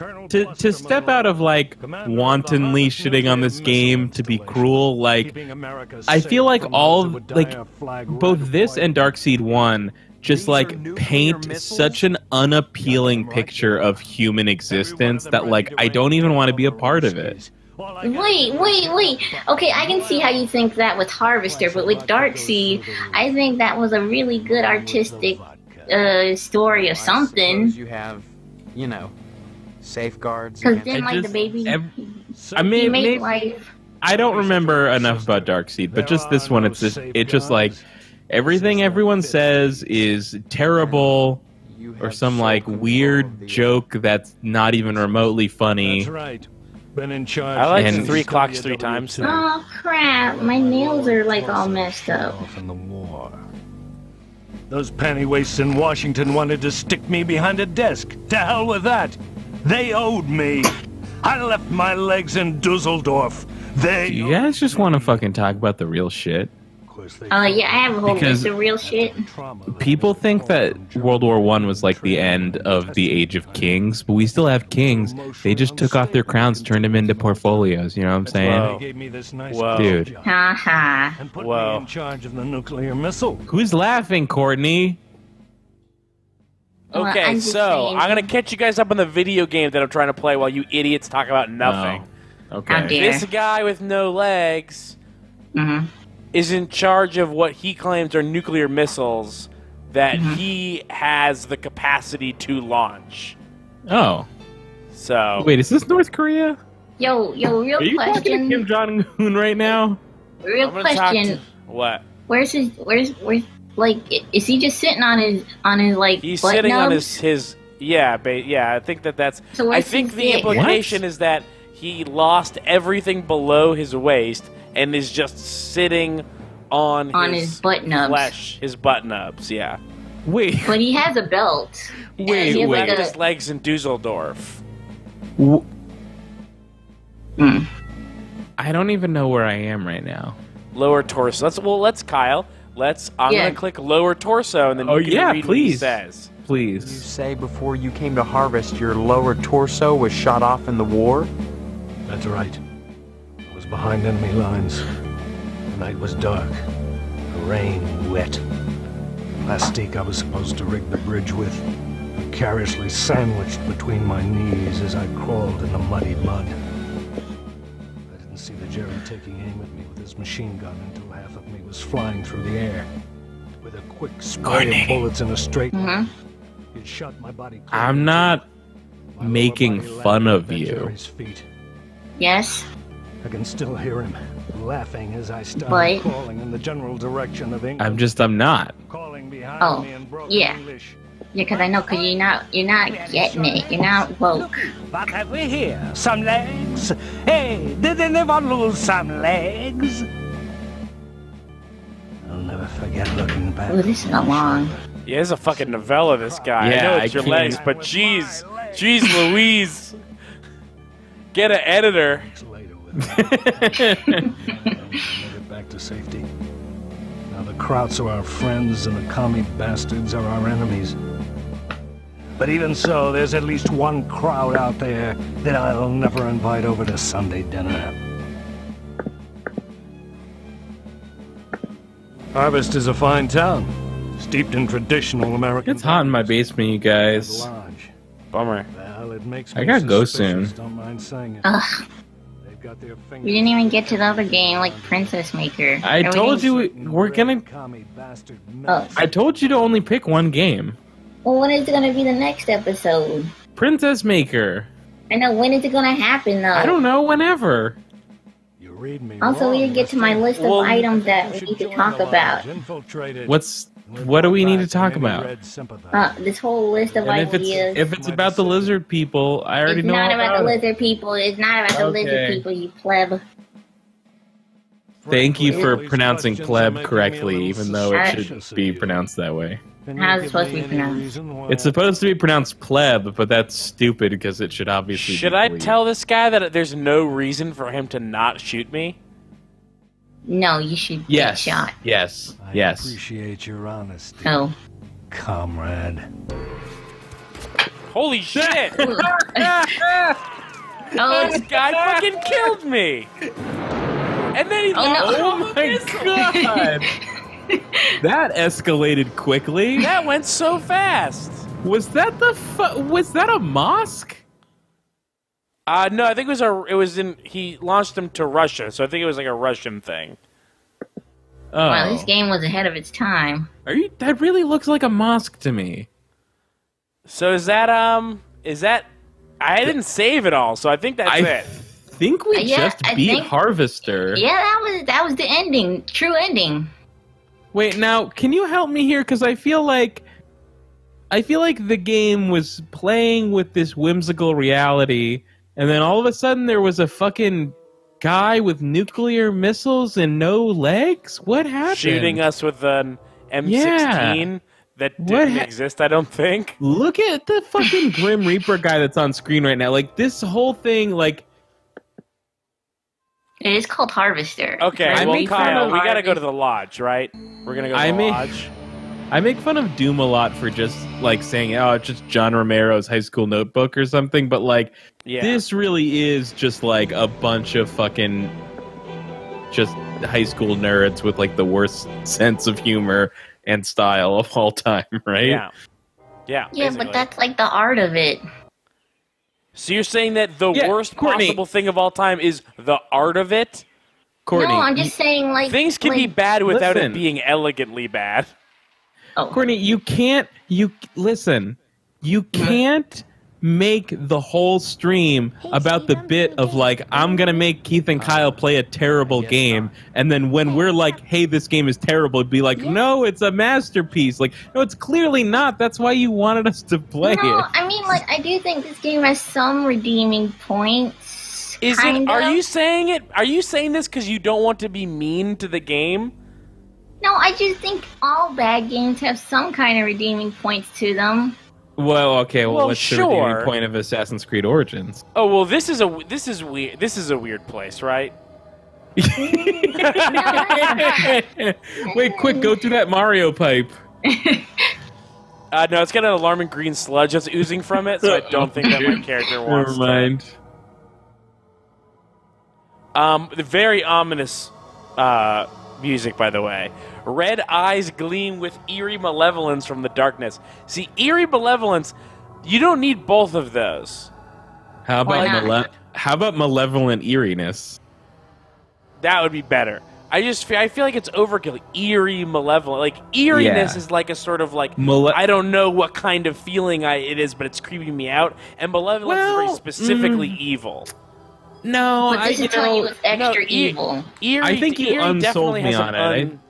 Colonel to to step out of like wantonly shitting on this game to be cruel like I feel like all those who would like die a flag right both this and Dark Seed 1 just like paint such an unappealing picture of human existence that like I don't even want to be a part of it. All I got Wait, wait, wait. Okay, I can see how you think that with Harvester, but with Dark Seed, I think that was a really good artistic uh, story of something. You have, you know, safeguards. Because then, I like the baby, ev- he I mean, made maybe, life. I don't remember enough about Dark Seed, but just this one, it's just it just like everything everyone says is terrible or some like weird joke that's not even remotely funny. That's right. Been in charge. I like And- the three clocks three times. Oh crap! My nails are like all messed up. Off in the war. Those pennywaists in Washington wanted to stick me behind a desk. To hell with that. They owed me. I left my legs in Dusseldorf. They. Do you guys just want to fucking talk about the real shit? Of Uh, yeah, I have a whole Because- list of real shit. People think that World War Germany One was like the end of the age of kings, but we still have kings. They just took off their crowns, turned them into portfolios. You know what I'm saying? gave me this nice Whoa. Dude. job Ha ha. and put Whoa. me in charge of the nuclear missile. Who's laughing, Courtney? Well, Okay, I'm so saying. I'm gonna catch you guys up on the video game that I'm trying to play while you idiots talk about nothing. How Okay. dare. This guy with no legs hmm is in charge of what he claims are nuclear missiles that Mm-hmm. he has the capacity to launch. Oh, So wait, is this North Korea? Yo, yo, real Are you talking to. Kim Jong Un right now? Real I'm gonna talk question. to- what? Where's his? Where's where's like? Is he just sitting on his on his like? He's butt sitting on his his yeah, ba- yeah. I think that that's. So I think the dick? implication What? is that he lost everything below his waist and is just sitting on on his, his butt nubs. flesh, his butt nubs. Yeah, Wait, But he has a belt. Wait, he wait. like a- his legs in Dusseldorf. w- Mm. I don't even know where I am right now. Lower torso. Let's well, let's Kyle. Let's. I'm Yeah. gonna click lower torso and then Oh, you can yeah, read what he says. please. You say before you came to harvest, your lower torso was shot off in the war? That's right. I was behind enemy lines. The night was dark. The rain wet. Last Plastique I was supposed to rig the bridge with. Precariously sandwiched between my knees as I crawled in the muddy mud. I didn't see the Jerry taking aim at me with his machine gun was flying through the air. With a quick spray of bullets in a straight line, Mhm. it shot my body clean I'm not. making fun of you. Jerry's feet. Yes. I can still hear him laughing as I start But- crawling in the general direction of England. I'm just, I'm not. calling behind Oh, me in broken yeah. English. Yeah, because I know, because you're not, you're not getting it. You're not woke. What have we here? Some legs? Hey, did anyone lose some legs? I'll never forget looking back. Ooh, this is a long. Yeah, it's a fucking novella, this guy. I Yeah, know I it's your can't- legs, but jeez. Jeez Louise. Get an editor. later with I made it back to safety. Now the Krauts are our friends and the commie bastards are our enemies. But even so, there's at least one crowd out there that I'll never invite over to Sunday dinner. Harvest is a fine town, steeped in traditional American. It's hot in my basement, you guys. Bummer. Well, it makes I gotta go soon. Don't mind saying it. Ugh. Got their We didn't even get to the other game, like Princess Maker. I told you we, we're gonna. bastard Oh. I told you to only pick one game. Well, when is it gonna be the next episode? Princess Maker. I know when is it gonna happen though. I don't know. Whenever. You read me Also, we wrong, didn't get to my list of Well, items that we should need to talk about. lodge, What's what do we need to talk about? Uh, this whole list of And if it's ideas. if it's about the lizard people, I already it's know not all about the lizard people. It's not about the Okay. lizard people, you pleb. Thank you for pronouncing pleb making me a correctly, even though it should be pronounced that way. Can you How's it supposed to be pronounced? It's supposed to be pronounced pleb, but that's stupid because it should obviously. Should be I plebe. tell this guy that there's no reason for him to not shoot me? No, you should Yes. get shot. Yes. I Yes. appreciate your honesty, Oh. comrade. Holy shit! Oh, this guy fucking killed me! And then he Oh, no. Oh my god! that escalated quickly. That went so fast. Was that the fu- was that a mosque? Uh, no, I think it was a. It was in. He launched them to Russia, so I think it was like a Russian thing. Oh, wow, this game was ahead of its time. are you? That really looks like a mosque to me. So is that um? Is that? I didn't save it all, so I think that's it. I it. think we Uh, yeah, just I beat think- Harvester. Yeah, that was that was the ending, true ending. Wait, now can you help me here? Because I feel like I feel like the game was playing with this whimsical reality, and then all of a sudden there was a fucking guy with nuclear missiles and no legs. What happened? Shooting us with an M16 Yeah. that didn't exist. I don't think. Look at the fucking Grim Reaper guy that's on screen right now. Like this whole thing, like It is called Harvester. Okay, I well, make Kyle, of we gotta go to the lodge, right? We're gonna go to I the may- lodge. I make fun of Doom a lot for just like saying, "Oh, it's just John Romero's high school notebook or something," but like Yeah. this really is just like a bunch of fucking just high school nerds with like the worst sense of humor and style of all time, right? Yeah. Yeah. Yeah, basically. but that's like the art of it. So you're saying that the Yeah, worst Courtney. possible thing of all time is the art of it? Courtney, no, I'm just saying like Things can be bad without Listen. it being elegantly bad. Oh, Courtney, you can't. You listen. You can't make the whole stream about the bit of like I'm gonna make Keith and uh, Kyle play a terrible game, and then when we're like, "Hey, this game is terrible," be like, "No, it's a masterpiece." Like, no, it's clearly not. That's why you wanted us to play no, it. I mean like I do think this game has some redeeming points. Is kind it? Are you saying it? Are you saying this because you don't want to be mean to the game? No, I just think all bad games have some kind of redeeming points to them. Well, okay. Well, Well, what's the sure. redeeming point of Assassin's Creed Origins? Oh well, this is a this is weird. This is a weird place, right? Wait, quick, go through that Mario pipe. Uh, no, it's got an alarming green sludge that's oozing from it, so I don't think that my character wants Never mind. to. Um, the very ominous uh, music, by the way. Red eyes gleam with eerie malevolence from the darkness. See, eerie malevolence, you don't need both of those. How about male- how about malevolent eeriness? That would be better. I just feel, I feel like it's overkill. Eerie, malevolent. Like eeriness Yeah. is like a sort of like Male- I don't know what kind of feeling I, it is, but it's creeping me out. And malevolence is very specifically mm. evil. No, But I, this you is you know, it's extra no, e- evil. Eerie, I think you eerie unsold definitely me has on an, it. un-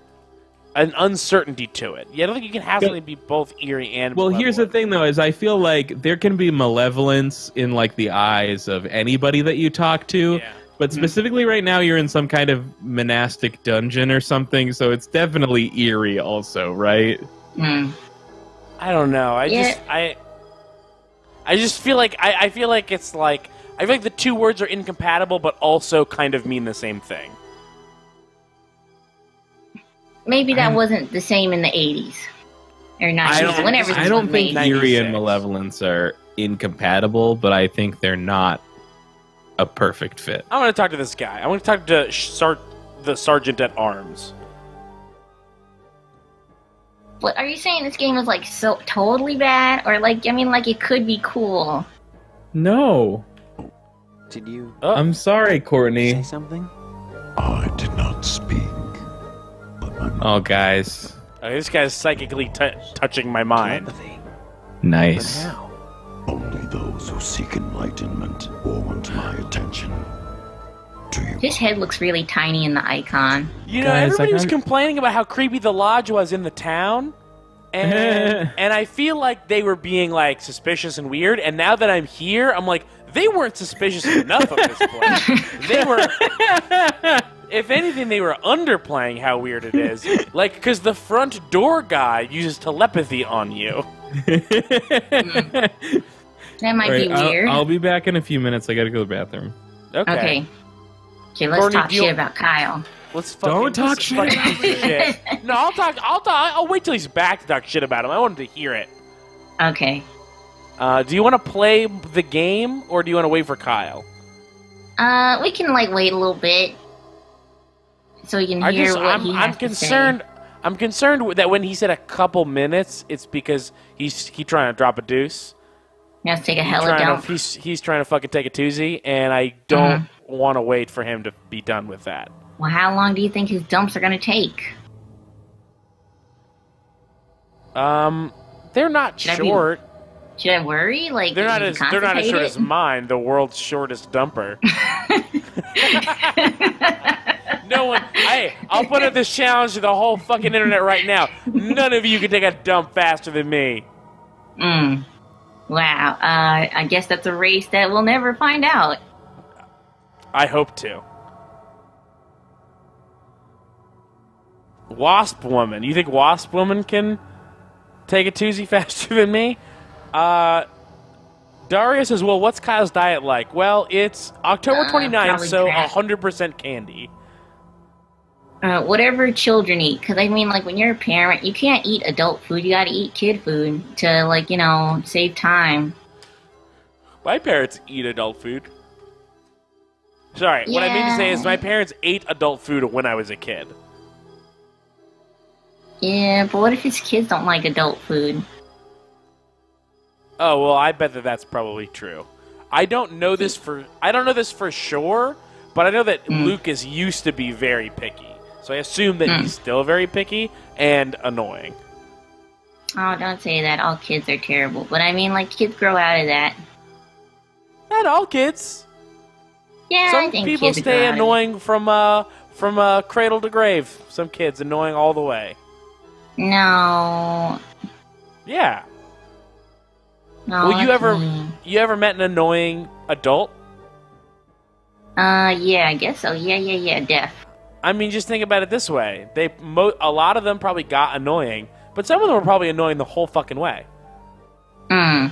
an uncertainty to it. Yeah, I don't think you can happily be both eerie and. Well, here's the thing, though, is I feel like there can be malevolence in like the eyes of anybody that you talk to. Yeah. But specifically, right now, you're in some kind of monastic dungeon or something, so it's definitely eerie, also, right? Mm. I don't know. I Yeah. just I I just feel like I, I feel like it's like I feel like the two words are incompatible but also kind of mean the same thing. Maybe that wasn't the same in the 80s or 90s. I don't- whenever I don't think made. eerie and malevolence are incompatible, but I think they're not a perfect fit. I want to talk to this guy. I want to talk to Sh- Sar- the sergeant at arms. But are you saying this game is like so totally bad, or like I mean, like it could be cool? No, Did you Oh, I'm sorry, say Courtney. something? I did not speak, but my Oh, guys, uh, this guy's psychically t- touching my mind. Telepathy. nice. But only those who seek enlightenment want my attention. Do you His head looks really tiny in the icon. You know, Guys, everybody was complaining about how creepy the lodge was in the town. And, and I feel like they were being like suspicious and weird. And now that I'm here, I'm like, they weren't suspicious enough of this place. they were, if anything, they were underplaying how weird it is. Like, because the front door guy uses telepathy on you. That might Right, be I'll- weird. I'll, be back in a few minutes. I gotta go to the bathroom. Okay. okay. Okay, let's Courtney, talk do you- shit about Kyle. Let's fucking, Don't talk let's shit fucking about shit. No, I'll talk. I'll talk. I'll wait till he's back to talk shit about him. I want him to hear it. Okay. Uh, do you want to play the game or do you want to wait for Kyle? Uh, we can like wait a little bit so we can I hear just, what I'm, he I'm has to say. concerned. I'm concerned that when he said a couple minutes, it's because he's he trying to drop a deuce. He has to take a hella dump. to, he's he's trying to fucking take a toozy, and I don't want to wait for him to be done with that. Well, how long do you think his dumps are gonna take? Um, they're not Should I be- short. Should I worry? Like They're not as they're not as short as mine, the world's shortest dumper. no one. Hey, I'll put up this challenge to the whole fucking internet right now. None of you can take a dump faster than me. Mm. Wow. Uh, I guess that's a race that we'll never find out. I hope to. Wasp woman. You think Wasp woman can take a toozy faster than me? Uh, Daria says, "Well, what's Kyle's diet like?" Well, it's October Uh, 29th, probably so crap. 100% candy. Uh, whatever children eat, because I mean, like when you're a parent, you can't eat adult food. You got to eat kid food to, like, you know, save time. My parents eat adult food. Sorry, what I mean to say is my parents ate adult food when I was a kid. Yeah, but what if his kids don't like adult food? Oh well, I bet that that's probably true. I don't know this for I don't know this for sure, but I know that Mm. Lucas used to be very picky. So I assume that Mm. he's still very picky and annoying. Oh, don't say that. All kids are terrible. But I mean, like, kids grow out of that. Not all kids. Yeah, I Some think people kids stay out annoying from uh from uh, cradle to grave. Some kids annoying all the way. No. Yeah. No. well, you ever mean. you ever met an annoying adult? Uh, yeah, I guess so. Yeah, yeah, yeah, def. I mean, just think about it this way: they mo- a lot of them probably got annoying, but some of them were probably annoying the whole fucking way. Hmm.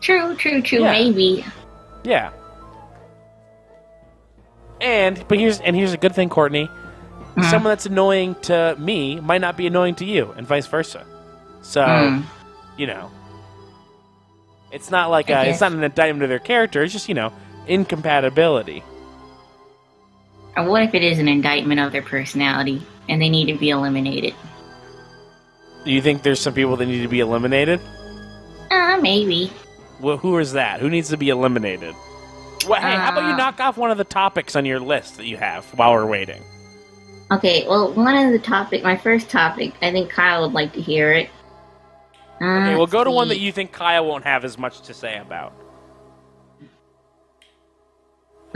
True, true, true. Yeah. Maybe. Yeah. And but here's and here's a good thing, Courtney. Mhm. Someone that's annoying to me might not be annoying to you, and vice versa. So Hmm. you know, it's not like uh, it's not an indictment of their character. It's just you know incompatibility. Or what if it is an indictment of their personality and they need to be eliminated? Do you think there's some people that need to be eliminated? Uh, maybe. Well, who is that? Who needs to be eliminated? Well, hey, how about you Uh, knock off one of the topics on your list that you have while we're waiting? Okay, well, one of the topic, my first topic, I think Kyle would like to hear it. Uh, Okay, we'll go to one that you think Kyle won't have as much to say about.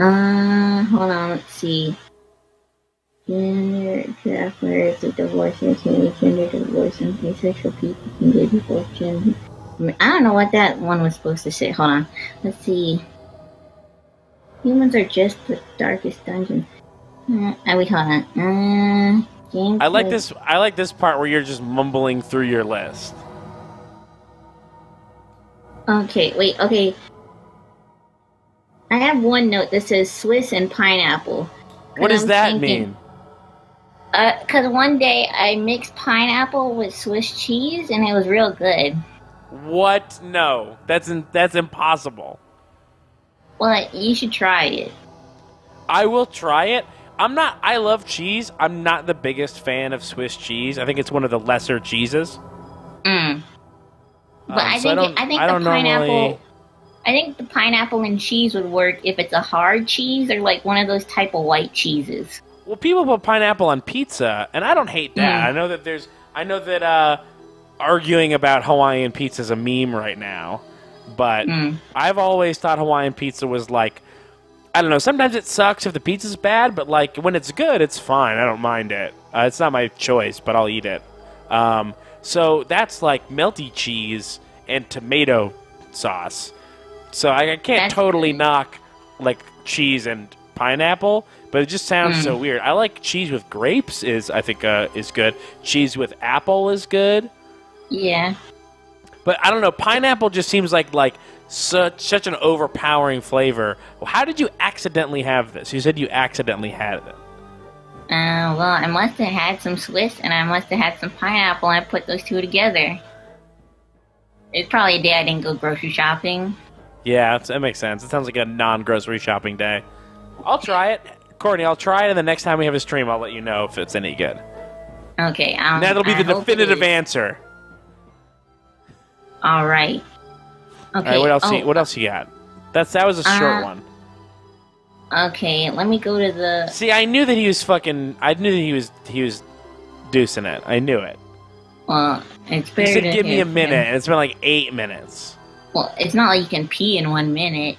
Uh, hold on, let's see. Gender, draft marriage, the divorce, and gender divorce, and asexual people can get divorced. Gender. I, mean, I don't know what that one was supposed to say. Hold on. Let's see. Humans are just the darkest dungeon. Uh, uh, wait, hold on. Uh. I like this. I like this part where you're just mumbling through your list. Okay, wait, okay. I have one note that says Swiss and pineapple. What does I'm that thinking- mean? Uh, cause one day I mixed pineapple with Swiss cheese and it was real good. What? No, that's in, that's impossible. Well, you should try it. I will try it. I'm not. I love cheese. I'm not the biggest fan of Swiss cheese. I think it's one of the lesser cheeses. Mm. But Um, I so think don't- I, think I the don't pineapple. normally- I think the pineapple and cheese would work if it's a hard cheese or like one of those type of white cheeses. Well, people put pineapple on pizza, and I don't hate that. Mm. I know that there's. I know that uh, arguing about Hawaiian pizza is a meme right now, but Mm. I've always thought Hawaiian pizza was like. I don't know. Sometimes it sucks if the pizza's bad, but like when it's good, it's fine. I don't mind it. Uh, it's not my choice, but I'll eat it. Um, so that's like melty cheese and tomato sauce. So I, I can't That's totally knock like cheese and pineapple, but it just sounds Mm. so weird. I like cheese with grapes is I think uh, is good. Cheese with apple is good, Yeah. but I don't know. Pineapple just seems like like such such an overpowering flavor. How did you accidentally have this? You said you accidentally had it. Uh, well, I must have had some Swiss and I must have had some pineapple and I put those two together. It's probably a day I didn't go grocery shopping. Yeah, that's, that makes sense. It sounds like a non-grocery shopping day. I'll try it, Courtney. I'll try it, and the next time we have a stream, I'll let you know if it's any good. Okay, um, That'll be I the definitive answer. All right. Okay. All right, what else? oh, You, what else you got? That's that was a short Uh, one. Okay, let me go to the. See, I knew that he was fucking. I knew that he was he was deucing it. I knew it. Well, it's He said, "Give me a minute," him. and it's been like eight minutes. Well, it's not like you can pee in one minute.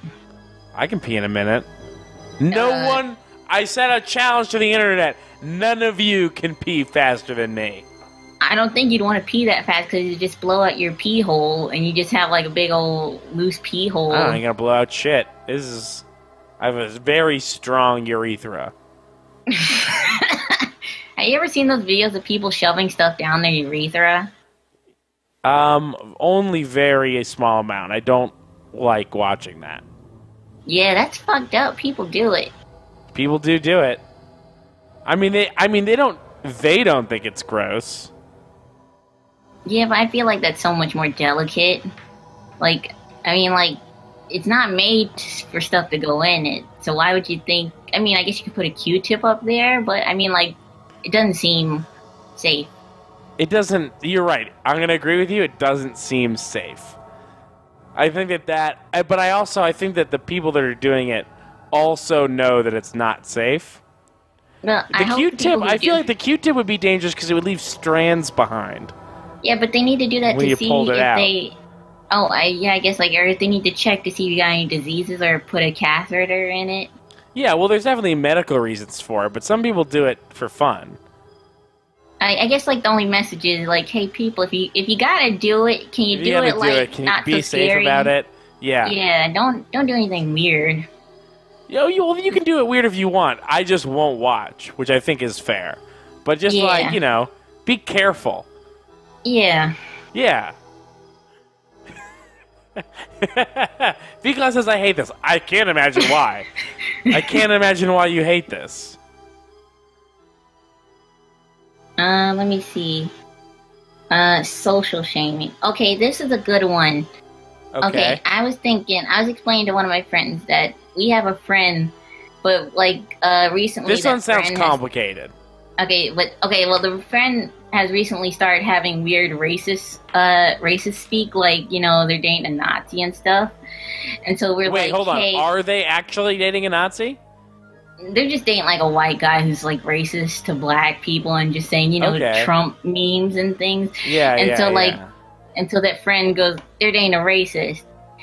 I can pee in a minute. No Uh, one. I set a challenge to the internet. None of you can pee faster than me. I don't think you'd want to pee that fast because you just blow out your pee hole and you just have like a big old loose pee hole. I ain't gonna blow out shit. This is. I have a very strong urethra. Have you ever seen those videos of people shoving stuff down their urethra? Um, only very a small amount. I don't like watching that. Yeah, that's fucked up. People do it. People do do it. I mean, they. I mean, they don't. They don't think it's gross. Yeah, but I feel like that's so much more delicate. Like, I mean, like, it's not made for stuff to go in it. So why would you think? I mean, I guess you could put a Q-tip up there, but I mean, like, it doesn't seem safe. It doesn't. You're right. I'm gonna agree with you. It doesn't seem safe. I think that that. I- But I also I think that the people that are doing it also know that it's not safe. No, The hope Q-tip. I feel do- like the Q-tip would be dangerous because it would leave strands behind. Yeah, but they need to do that When to see if out. they. Oh, I yeah, I guess like or they need to check to see if you got any diseases or put a catheter in it. Yeah, well, there's definitely medical reasons for it, but some people do it for fun. I, I guess like the only message is like, hey people, if you if you gotta do it, can you If do you it like Can not you be so safe scary? about it? Yeah. Yeah, don't don't do anything weird. Yo, you, well, you can do it weird if you want. I just won't watch, which I think is fair. But just Yeah. like you know, be careful. Yeah. Yeah. Vicon says I hate this. I can't imagine why. I can't imagine why you hate this. Uh, let me see. Uh, social shaming. Okay, this is a good one. Okay. I was thinking, I was explaining to one of my friends that we have a friend, but like uh recently. This one sounds friend has- complicated. Okay, but okay, well, the friend has recently started having weird racist, uh, racist speak, like you know they're dating a Nazi and stuff, and so we're Wait, like, hold on. hey, Are they actually dating a Nazi? They're just dating like a white guy who's like racist to black people and just saying, you know, Okay. Trump memes and things. Yeah, and yeah, so like, yeah. and so that friend goes, they're dating a racist,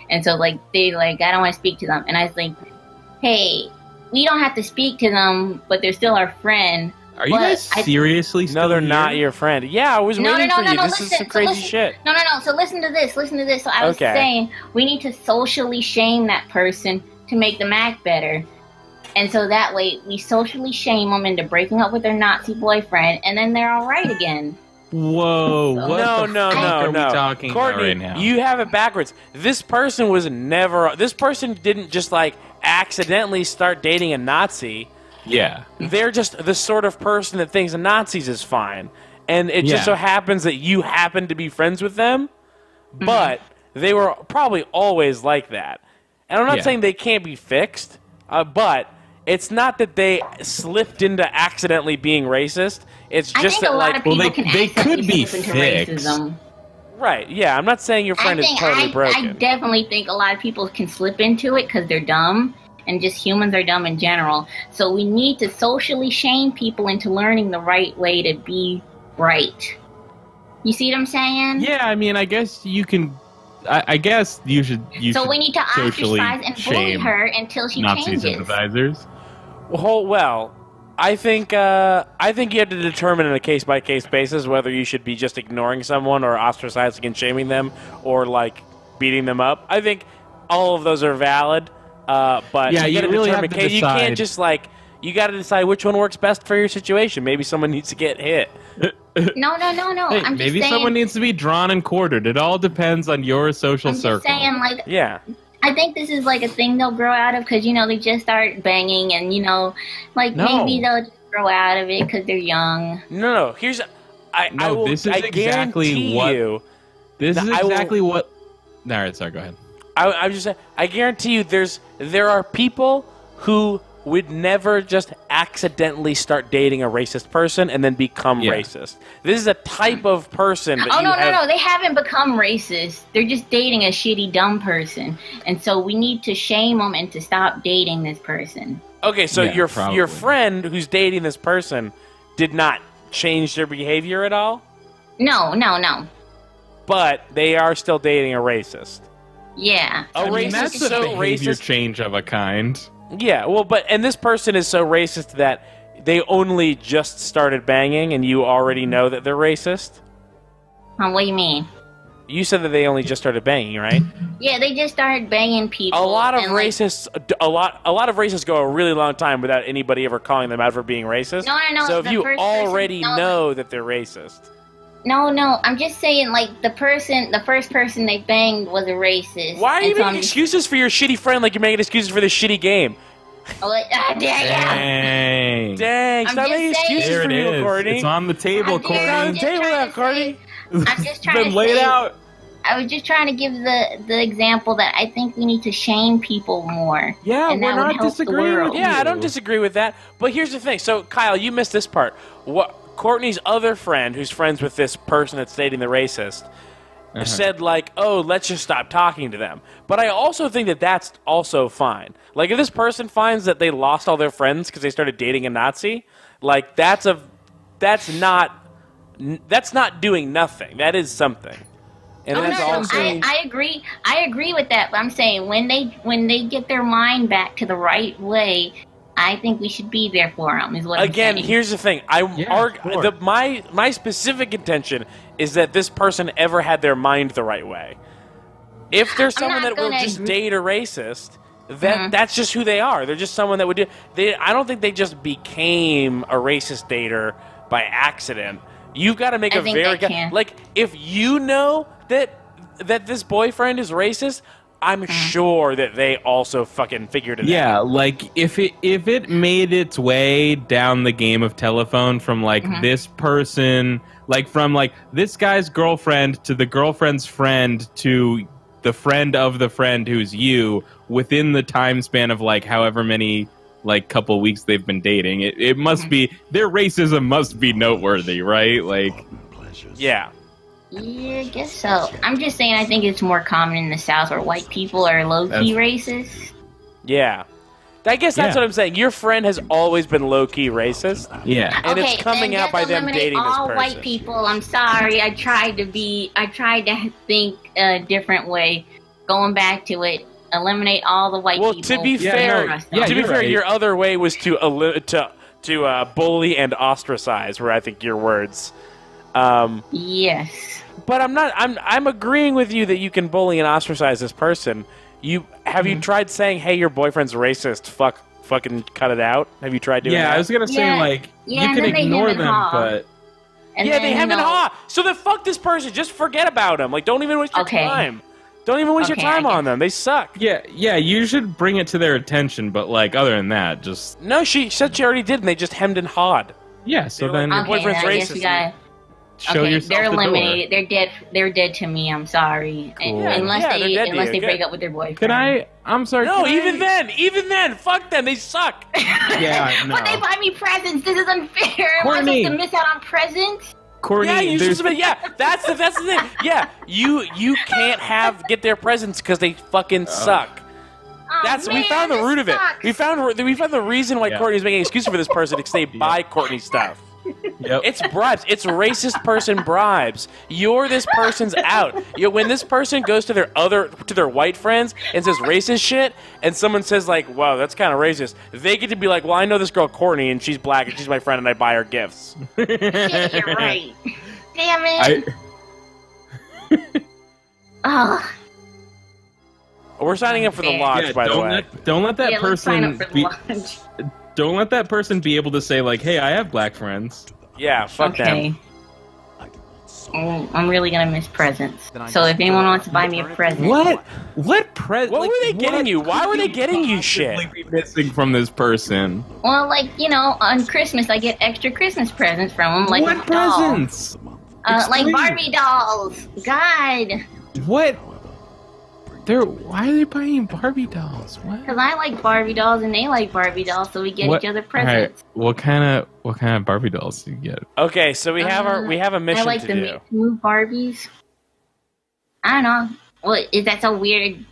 and so like they like, I don't want to speak to them, and I was like, hey, we don't have to speak to them, but they're still our friend. Are you But guys I- seriously No, they're here? not your friend. Yeah, I was No, no, waiting no, for no, you. no, this is listen, some so crazy listen. shit. No, no, no. So listen to this. Listen to this. So I was Okay. saying we need to socially shame that person to make them act better. And so that way we socially shame them into breaking up with their Nazi boyfriend and then they're all right again. Whoa! What no, the no, fuck no, are no. we talking Courtney, about right now? you have it backwards. This person was never. This person didn't just like accidentally start dating a Nazi. yeah. They're just the sort of person that thinks Nazis is fine, and it Yeah. just so happens that you happen to be friends with them. Mm-hmm. But they were probably always like that. And I'm not Yeah. saying they can't be fixed, uh, but it's not that they slipped into accidentally being racist. It's just I just think that a lot like of people they- can they could be slip into fixed. racism. right. Yeah, I'm not saying your I friend is think totally I, I definitely think a lot of people can slip into it because they're dumb and just humans are dumb in general. So we need to socially shame people into learning the right way to be right. You see what I'm saying? Yeah, I mean, I guess you can. I, I guess you should. You so should we need to socially ostracize and bully shame her until she Nazi changes. sympathizers. Well, well, I think uh, I think you have to determine on a case by case basis whether you should be just ignoring someone or ostracizing and shaming them or like beating them up. I think all of those are valid, uh, but Yeah, you, you really have determine. to you can't just like you got to decide which one works best for your situation. Maybe someone needs to get hit. No, no, no, no. Hey, I'm just maybe saying. someone needs to be drawn and quartered. It all depends on your social I'm just circle. saying, like, Yeah. I think this is like a thing they'll grow out of because you know they just start banging and you know, like No. maybe they'll just grow out of it because they're young. No, no. Here's I. I No, will, this is I exactly what- you. This is I will- exactly what. All right, sorry. Go ahead. I, I'm just saying. I guarantee you, there's there are people who would never just accidentally start dating a racist person and then become Yeah. racist. This is a type of person that Oh you no, have. no, no! They haven't become racist. They're just dating a shitty dumb person, and so we need to shame them and to stop dating this person. Okay, so Yeah, your probably. your friend who's dating this person did not change their behavior at all, No, no, no. but they are still dating a racist. Yeah. A I racist mean, that's a so behavior racist. change of a kind. Yeah, well, but and this person is so racist that they only just started banging, and you already know that they're racist. What do you mean? You said that they only just started banging, right? Yeah, they just started banging people. A lot of and, like, racists, a lot, a lot of racists go a really long time without anybody ever calling them out for being racist. No, no, no, So if you first person- already no, know that they're racist, No, no, I'm just saying, like the person, the first person they banged was a racist. why are you so making I'm just- excuses for your shitty friend like you're making excuses for this shitty game? Oh, like, ah, yeah, yeah. Dang. Dang, I'm stop just making excuses There for it you, is. Courtney. It's on the table, I'm just- Courtney. I'm on the table trying now, Courtney. I'm just trying been to laid say, out. I was just trying to give the the example that I think we need to shame people more. Yeah, and we're not help disagreeing with Yeah, I don't disagree with that. But here's the thing. So, Kyle, you missed this part. What Courtney's other friend, who's friends with this person that's dating the racist, Uh-huh. said like, "Oh, let's just stop talking to them." But I also think that that's also fine. Like, if this person finds that they lost all their friends because they started dating a Nazi, like that's a that's not n- that's not doing nothing. That is something. And Oh, no, that's no, also I, I agree. I agree with that. But I'm saying when they when they get their mind back to the right way, I think we should be there for them. Is what Again, I'm here's the thing. I Yeah, arg- the, my my specific intention is that this person ever had their mind the right way. If there's I'm someone that will gonna- just date a racist, that Mhm. that's just who they are. They're just someone that would do. They I don't think they just became a racist dater by accident. You've got to make I a very they gu- can. like if you know that that this boyfriend is racist. I'm Mm-hmm. sure that they also fucking figured it out. Yeah, like if it if it made its way down the game of telephone from like Mhm. this person, like from like this guy's girlfriend to the girlfriend's friend to the friend of the friend who's you within the time span of like however many like couple weeks they've been dating. It, it must be their racism must be noteworthy, right? Like Yeah. Yeah, I guess so. I'm just saying, I think it's more common in the South where white people are low key racist. Yeah. I guess that's Yeah. what I'm saying. Your friend has always been low key racist. Yeah. And okay, it's coming then out by just them eliminate dating this all person. white people. I'm sorry. I tried to be. I tried to think a different way. Going back to it, eliminate all the white Well, people. to be Yeah, fair, no, to be you're fair, right. your other way was to eli- to to uh, bully and ostracize. Were I think your words. Um, yes. but I'm not. I'm I'm agreeing with you that you can bully and ostracize this person. You have Mm-hmm. you tried saying, "Hey, your boyfriend's racist. Fuck, fucking cut it out." Have you tried doing Yeah, that? I was gonna say Yeah. like Yeah, you can ignore hem them, haw. but And yeah, they hem you and know, haw. So then fuck this person. Just forget about him. Like, don't even waste your time. Don't even waste Okay, your time on them. They suck. yeah, yeah, you should bring it to their attention. But like other than that, just No, she said she already did, and they just hemmed and hawed. yeah. So Your then Your Okay, boyfriend's then I guess we racist. Got. show okay, yourself they're the door. eliminated. They're dead. They're dead to me. I'm sorry. And- Cool. Unless Yeah, they're dead unless they Good. break up with their boyfriend. Can I? I'm sorry. No, even I- then, even then, fuck them. They suck. Yeah, no. But they buy me presents. This is unfair. Am I Courtney. supposed to miss out on presents? Courtney, yeah, you there's- just yeah. That's the that's the thing. Yeah, you you can't have get their presents because they fucking oh. suck. Oh, That's we found the this root of it. We found we found the reason why Yeah. Courtney's making excuses for this person because they buy Courtney stuff. Yep. It's bribes. It's racist person bribes. You're this person's out. You, when this person goes to their other to their white friends and says racist shit, and someone says like, "Wow, that's kind of racist," they get to be like, "Well, I know this girl Courtney, and she's black, and she's my friend, and I buy her gifts." Shit, you're right. Damn it. I, Ugh. We're signing up for the Yeah, lodge, yeah, by the way. let don't let that yeah, let's sign person up for the be, lodge. Don't let that person be able to say like, "Hey, I have black friends." Yeah, fuck Okay. them. Oh, I'm really gonna miss presents. So if anyone wants to buy me a present, What? What present? What like, were they getting you? Why were they getting you possibly shit? be missing from this person? Well, like you know, on Christmas I get extra Christmas presents from them, like what a doll. presents? Uh, like Barbie dolls. God, What? They're why are they buying Barbie dolls? What? because I like Barbie dolls and they like Barbie dolls, so we get What- each other presents. right, What kind of what kind of Barbie dolls do you get? Okay, so we have our Uh, we have a mission I like to the do. Make Move Barbies. I don't know. What is that so weird?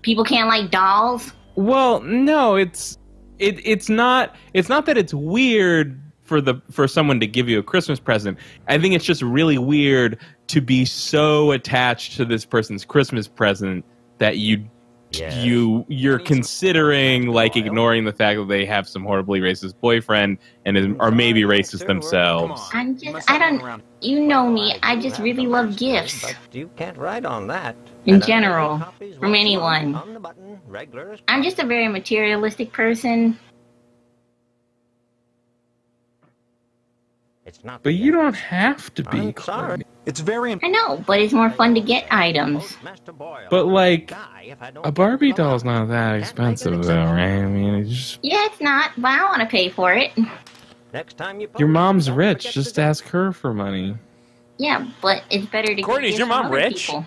People can't like dolls. Well, no, it's it it's not it's not that it's weird for the for someone to give you a Christmas present. I think it's just really weird to be so attached to this person's Christmas present that you Yes. you you're considering like ignoring the fact that they have some horribly racist boyfriend and is, are maybe racist themselves. I'm just, I don't, you know me. I just really love gifts But you can't write on that. in general from anyone. month On the button, regular I'm just a very materialistic person. It's not. But you don't have to be. I'm sorry. Courtney. It's very I know, but it's more fun to get items. But like Die if I don't a Barbie doll's not that Can't make an expensive though, right? I mean, it's just Yeah, it's not, but I want to pay for it. Next time you your mom's rich. Just ask her for money. Yeah, but it's better to. Courtney, get is your gifts from mom rich? People.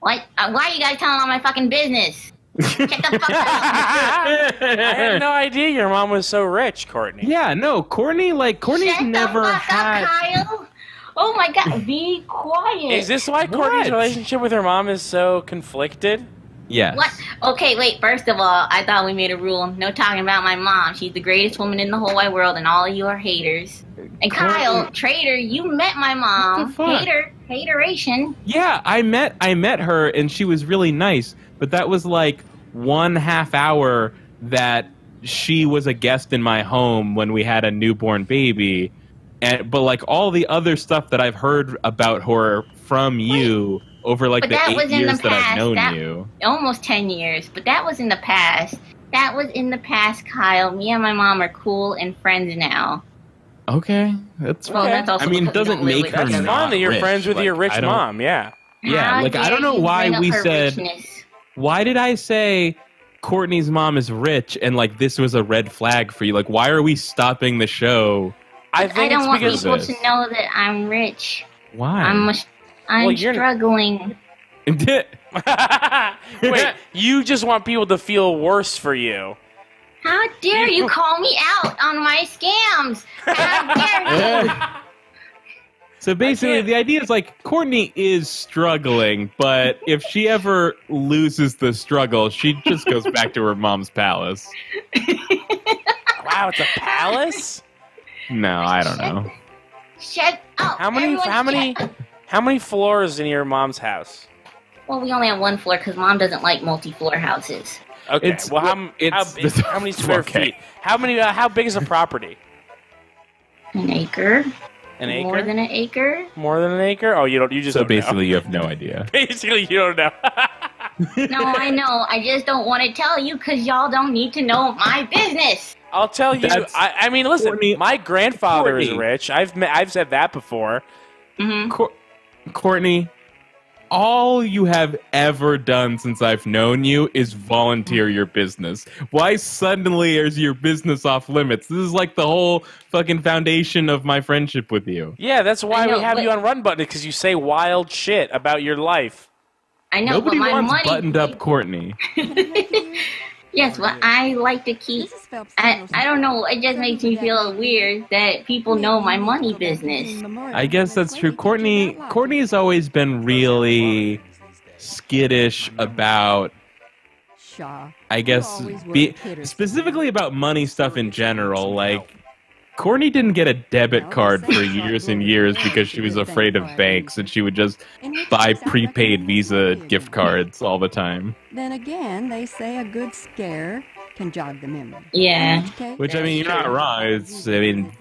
What? Uh, why are you guys telling all my fucking business? Shut the fuck up. I had no idea your mom was so rich, Courtney. Yeah, no, Courtney. Like Courtney's Shut never the fuck had. up, Kyle. Oh my god, be quiet. Is this why Courtney's What? relationship with her mom is so conflicted? Yes. What? Okay, wait. First of all, I thought we made a rule: no talking about my mom. She's the greatest woman in the whole wide world, and all of you are haters. And Kyle, traitor, you met my mom. What the fuck? Hater, hateration. Yeah, I met I met her and she was really nice, but that was like one half hour that she was a guest in my home when we had a newborn baby. And but like all the other stuff that I've heard about horror from you over like But the that eight was in the years that I've past. known That- you. Almost ten years, but that was in the past. That was in the past, Kyle. Me and my mom are cool and friends now. Okay, that's Well, okay. that's also I mean, because we doesn't make with her That's not fun that you're rich. friends with Like, your rich mom. Yeah. Yeah, How like I don't know why we said. richness. Why did I say Courtney's mom is rich and like this was a red flag for you? Like, why are we stopping the show? I I don't want people of to know that I'm rich. Why? I'm a, I'm Well, struggling. Wait, you just want people to feel worse for you. How dare you call me out on my scams? How dare you? So basically, the idea is like Courtney is struggling, but if she ever loses the struggle, she just goes back to her mom's palace. Wow, it's a palace. No, I don't know. Shut up. How many? Everyone How many? shut up. How many floors in your mom's house? Well, we only have one floor because mom doesn't like multi-floor houses. Okay. It's- well, how, m- how, it's- big, how many square okay. feet? How many? Uh, how big is the property? An acre. An acre? More than an acre. More than an acre? Oh, you don't. You just So don't know. basically, you have no idea. basically, you don't know. No, I know. I just don't want to tell you because y'all don't need to know my business. I'll tell you. I, I mean, listen. Courtney- my grandfather is rich. I've me- I've said that before. hmm Cour- Courtney, all you have ever done since I've known you is volunteer your business. Why suddenly is your business off limits? This is like the whole fucking foundation of my friendship with you. Yeah, that's why know, we have but- you on Run Button because you say wild shit about your life. I know, Nobody but my wants money. buttoned up Courtney. yes, but I like to keep. I, I don't know. It just makes me feel weird that people know my money business. I guess that's true. Courtney Courtney's always been really skittish about Shaw. I guess be, specifically about money stuff in general. Like Courtney didn't get a debit card for years and years because she was afraid of banks, and she would just buy prepaid Visa gift cards all the time. Then again, they say a good scare can jog the memory. Yeah. In each case, Which I mean, you're not wrong. It's I mean,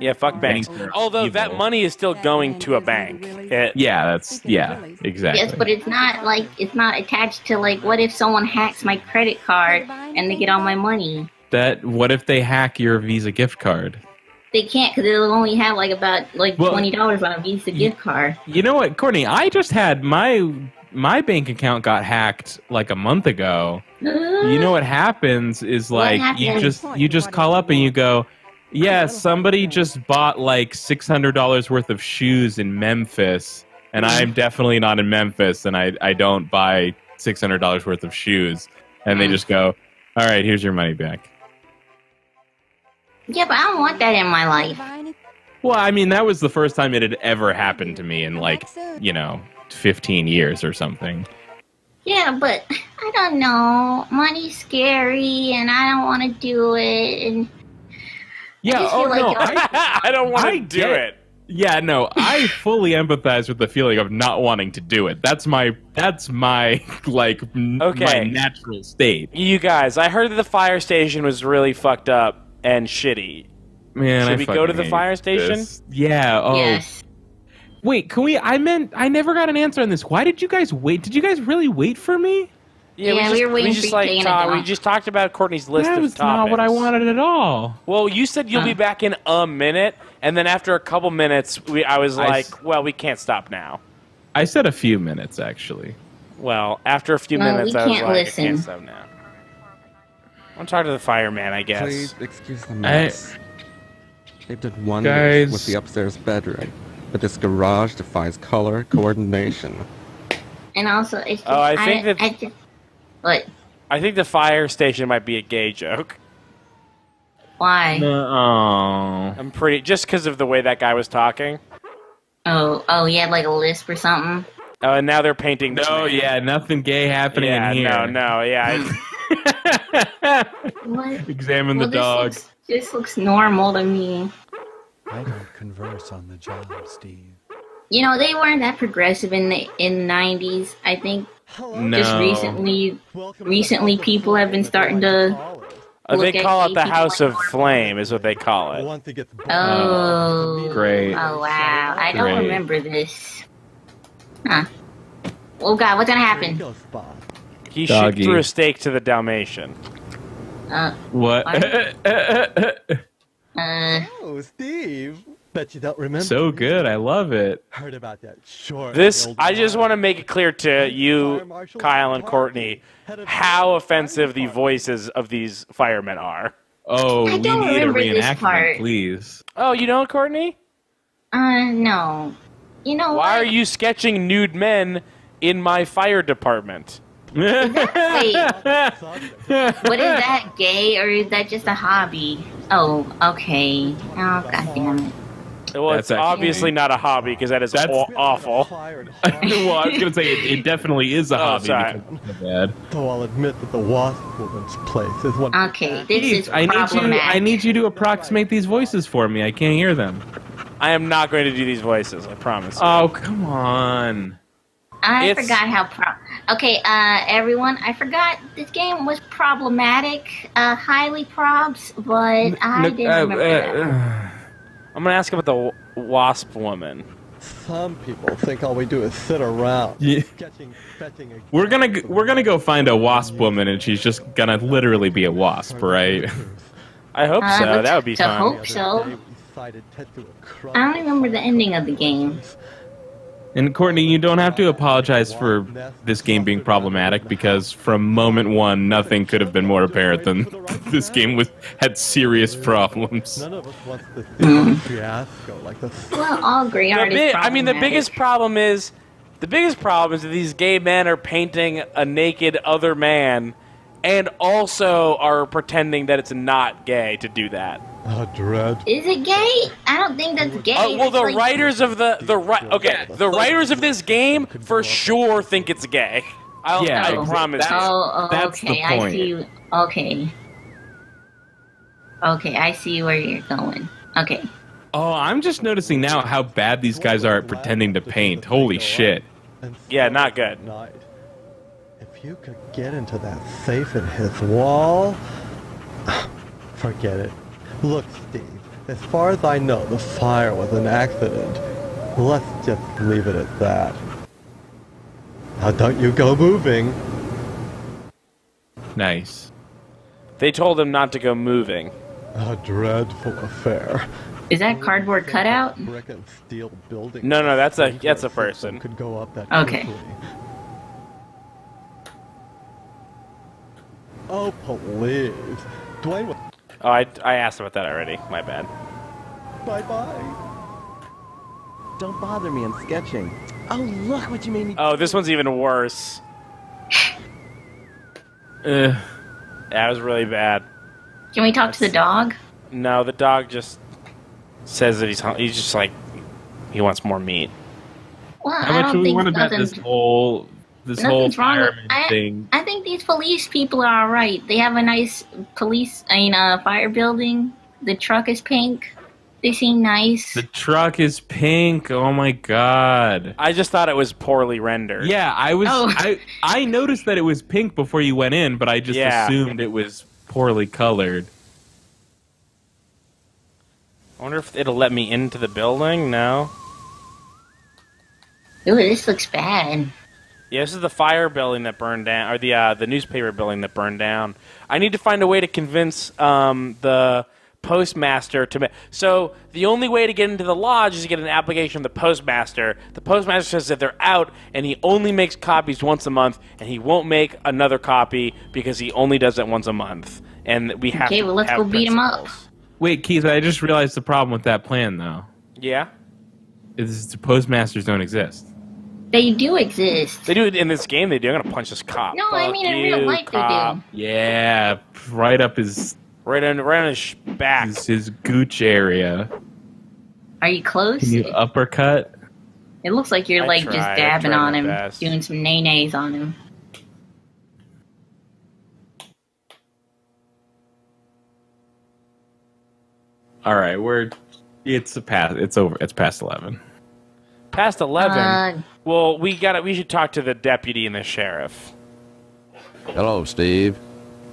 Yeah, fuck banks. Banks are Although that money is still going to a bank. It- yeah, that's yeah, exactly. Yes, but it's not like it's not attached to like what if someone hacks my credit card and they get all my money? that what if they hack your Visa gift card? They can't because it'll only have like about like Well, twenty dollars on a Visa gift card. You know what, Courtney? I just had my my bank account got hacked like a month ago. You know what happens is What like you just you just call up and you go, yeah, somebody just bought like six hundred dollars worth of shoes in Memphis, and I'm definitely not in Memphis, and I I don't buy six hundred dollars worth of shoes, and they just go, all right, here's your money back. Yeah, but I don't want that in my life. Well, I mean, that was the first time it had ever happened to me in like you know fifteen years or something. Yeah, but I don't know. Money's scary, and I don't want to do it. And Yeah. just Oh like no, I, I don't want to do get- it. Yeah, no, I fully empathize with the feeling of not wanting to do it. That's my that's my like n- my Okay. natural state. You guys, I heard that the fire station was really fucked up and shitty. Man, Should I we go to the fire station? this. Yeah. Oh, yes, wait. Can we? I meant I never got an answer on this. Why did you guys wait? Did you guys really wait for me? Yeah, we, we just, were waiting we for just you to like take talk, we just talked about Courtney's list that of was not what I wanted at all. Well, you said you'll be uh. back in a minute, and then after a couple minutes, we I was I like, s- well, we can't stop now. I said a few minutes actually. Well, after a few No, minutes, I was like, listen. I can't stop now. I'm talk to the fireman, I guess. Please excuse the mess. They've done wonders Guys. with the upstairs bedroom, but this garage defies color coordination. and also it's just, Oh, I think that- I just, what? I think the fire station might be a gay joke. Why? Oh. I'm pretty just because of the way that guy was talking. Oh, oh, he had like a lisp or something. Oh, and now they're painting. No, yeah, nothing gay happening yeah, in here. no, no, yeah. What? Examine Well, the this dog. looks, this looks normal to me. I don't converse on the job, Steve. You know, they weren't that progressive in the in the '90s. I think No. just recently, recently people have been starting to. Uh, they look at call it the House like of Flame, is what they call it. Want to get the Oh, Great. Oh wow! I don't Great. remember this. Huh? Oh God, what's gonna happen? He Doggy. shoot threw a steak to the Dalmatian. Uh, What? uh, Oh, Steve. Bet you don't remember. so good. I love it. Heard about that Sure. This, I just want to make it clear to you, Kyle and Courtney, how offensive the voices of these firemen are. Oh, we need a remember this reenactment, please. Oh, you know, Courtney? uh, no. You know Why what? are you sketching nude men in my fire department? Wait, what is that? Gay or is that just a hobby? Oh, okay. Oh, god damn it. Well, That's it's actually- obviously not a hobby because that is aw- awful. well, I was gonna say it, it definitely is a Oh, hobby. sorry. because it's so bad. Though I'll admit that the wasp woman's place is one. Okay, this Keith, is I need you. problematic. I need you to approximate these voices for me. I can't hear them. I am not going to do these voices. I promise. you. Oh come on! I It's- forgot how pro- Okay, uh, everyone, I forgot this game was problematic, uh, highly probs, but I didn't uh, remember uh, that. I'm going to ask about the wasp woman. Some people think all we do is sit around. Yeah. Sketching, fetching a We're gonna we're gonna go find a wasp woman, and she's just gonna literally be a wasp, right? I hope Uh, so. That would be to fun. hope so. cited Tetsu a I don't remember the ending of the game. And Courtney, you don't have to apologize for this game being problematic because from moment one, nothing could have been more apparent than this game was had serious problems. None of us wants to see fiasco like this. Well, all gray The art is I mean, the biggest problem is the biggest problem is that these gay men are painting a naked other man, and also are pretending that it's not gay to do that. Oh, dread. Is it gay? I don't think that's gay. Oh, well, the like- writers of the the right okay, the writers of this game for sure think it's gay. I'll, Yeah, I promise. you. Oh, oh, That's the okay. I see. Okay. Okay, I see where you're going. Okay. Oh, I'm just noticing now how bad these guys are at pretending to paint. Holy shit! Yeah, not good. Night. If you could get into that safe in his wall, forget it. Look, Steve. As far as I know, the fire was an accident. Let's just leave it at that. Now, don't you go moving. Nice. They told him not to go moving. A dreadful affair. Is that cardboard cutout? Brick and steel building. No, no, that's a that's a person. Could go up that Okay. quickly. Oh, please. Dwayne was... Oh, I, I asked about that already. My bad. Bye-bye. Don't bother me, I'm sketching. Oh, look what you made me. Oh, this one's even worse. Uh, That was really bad. Can we talk to the dog? No, the dog just says that he's hun- he's just like he wants more meat. Well, how I much do don't we want to bet nothing's, this whole this whole nothing's wrong fireman I, thing? I think these police people are alright. They have a nice police, I mean, uh, fire building. The truck is pink. They seem nice. The truck is pink. Oh my god. I just thought it was poorly rendered. Yeah, I was. Oh. I I noticed that it was pink before you went in, but I just Yeah. assumed it was poorly colored. I wonder if it'll let me into the building. No. Ooh, this looks bad. Yeah, this is the fire building that burned down, or the uh, the newspaper building that burned down. I need to find a way to convince um, the postmaster to. Ma- so the only way to get into the lodge is to get an application from the postmaster. The postmaster says that they're out, and he only makes copies once a month, and he won't make another copy because he only does it once a month. And we have Okay, to well, let's have go beat him up. Wait, Keith, I just realized the problem with that plan, though. Yeah, Is the postmasters don't exist. They do exist. they do it in this game. They do. I'm gonna punch this cop. No, I Fuck mean in real life cop. they Yeah, right up his Right on, right on his back. his, his gooch area. Are you close? Can you uppercut? It looks like you're I like try, just dabbing on him, best. doing some nay nays on him. All right, we're it's a past. It's over. It's past eleven. Past eleven. Uh, well, we got to We should talk to the deputy and the sheriff. Hello, Steve.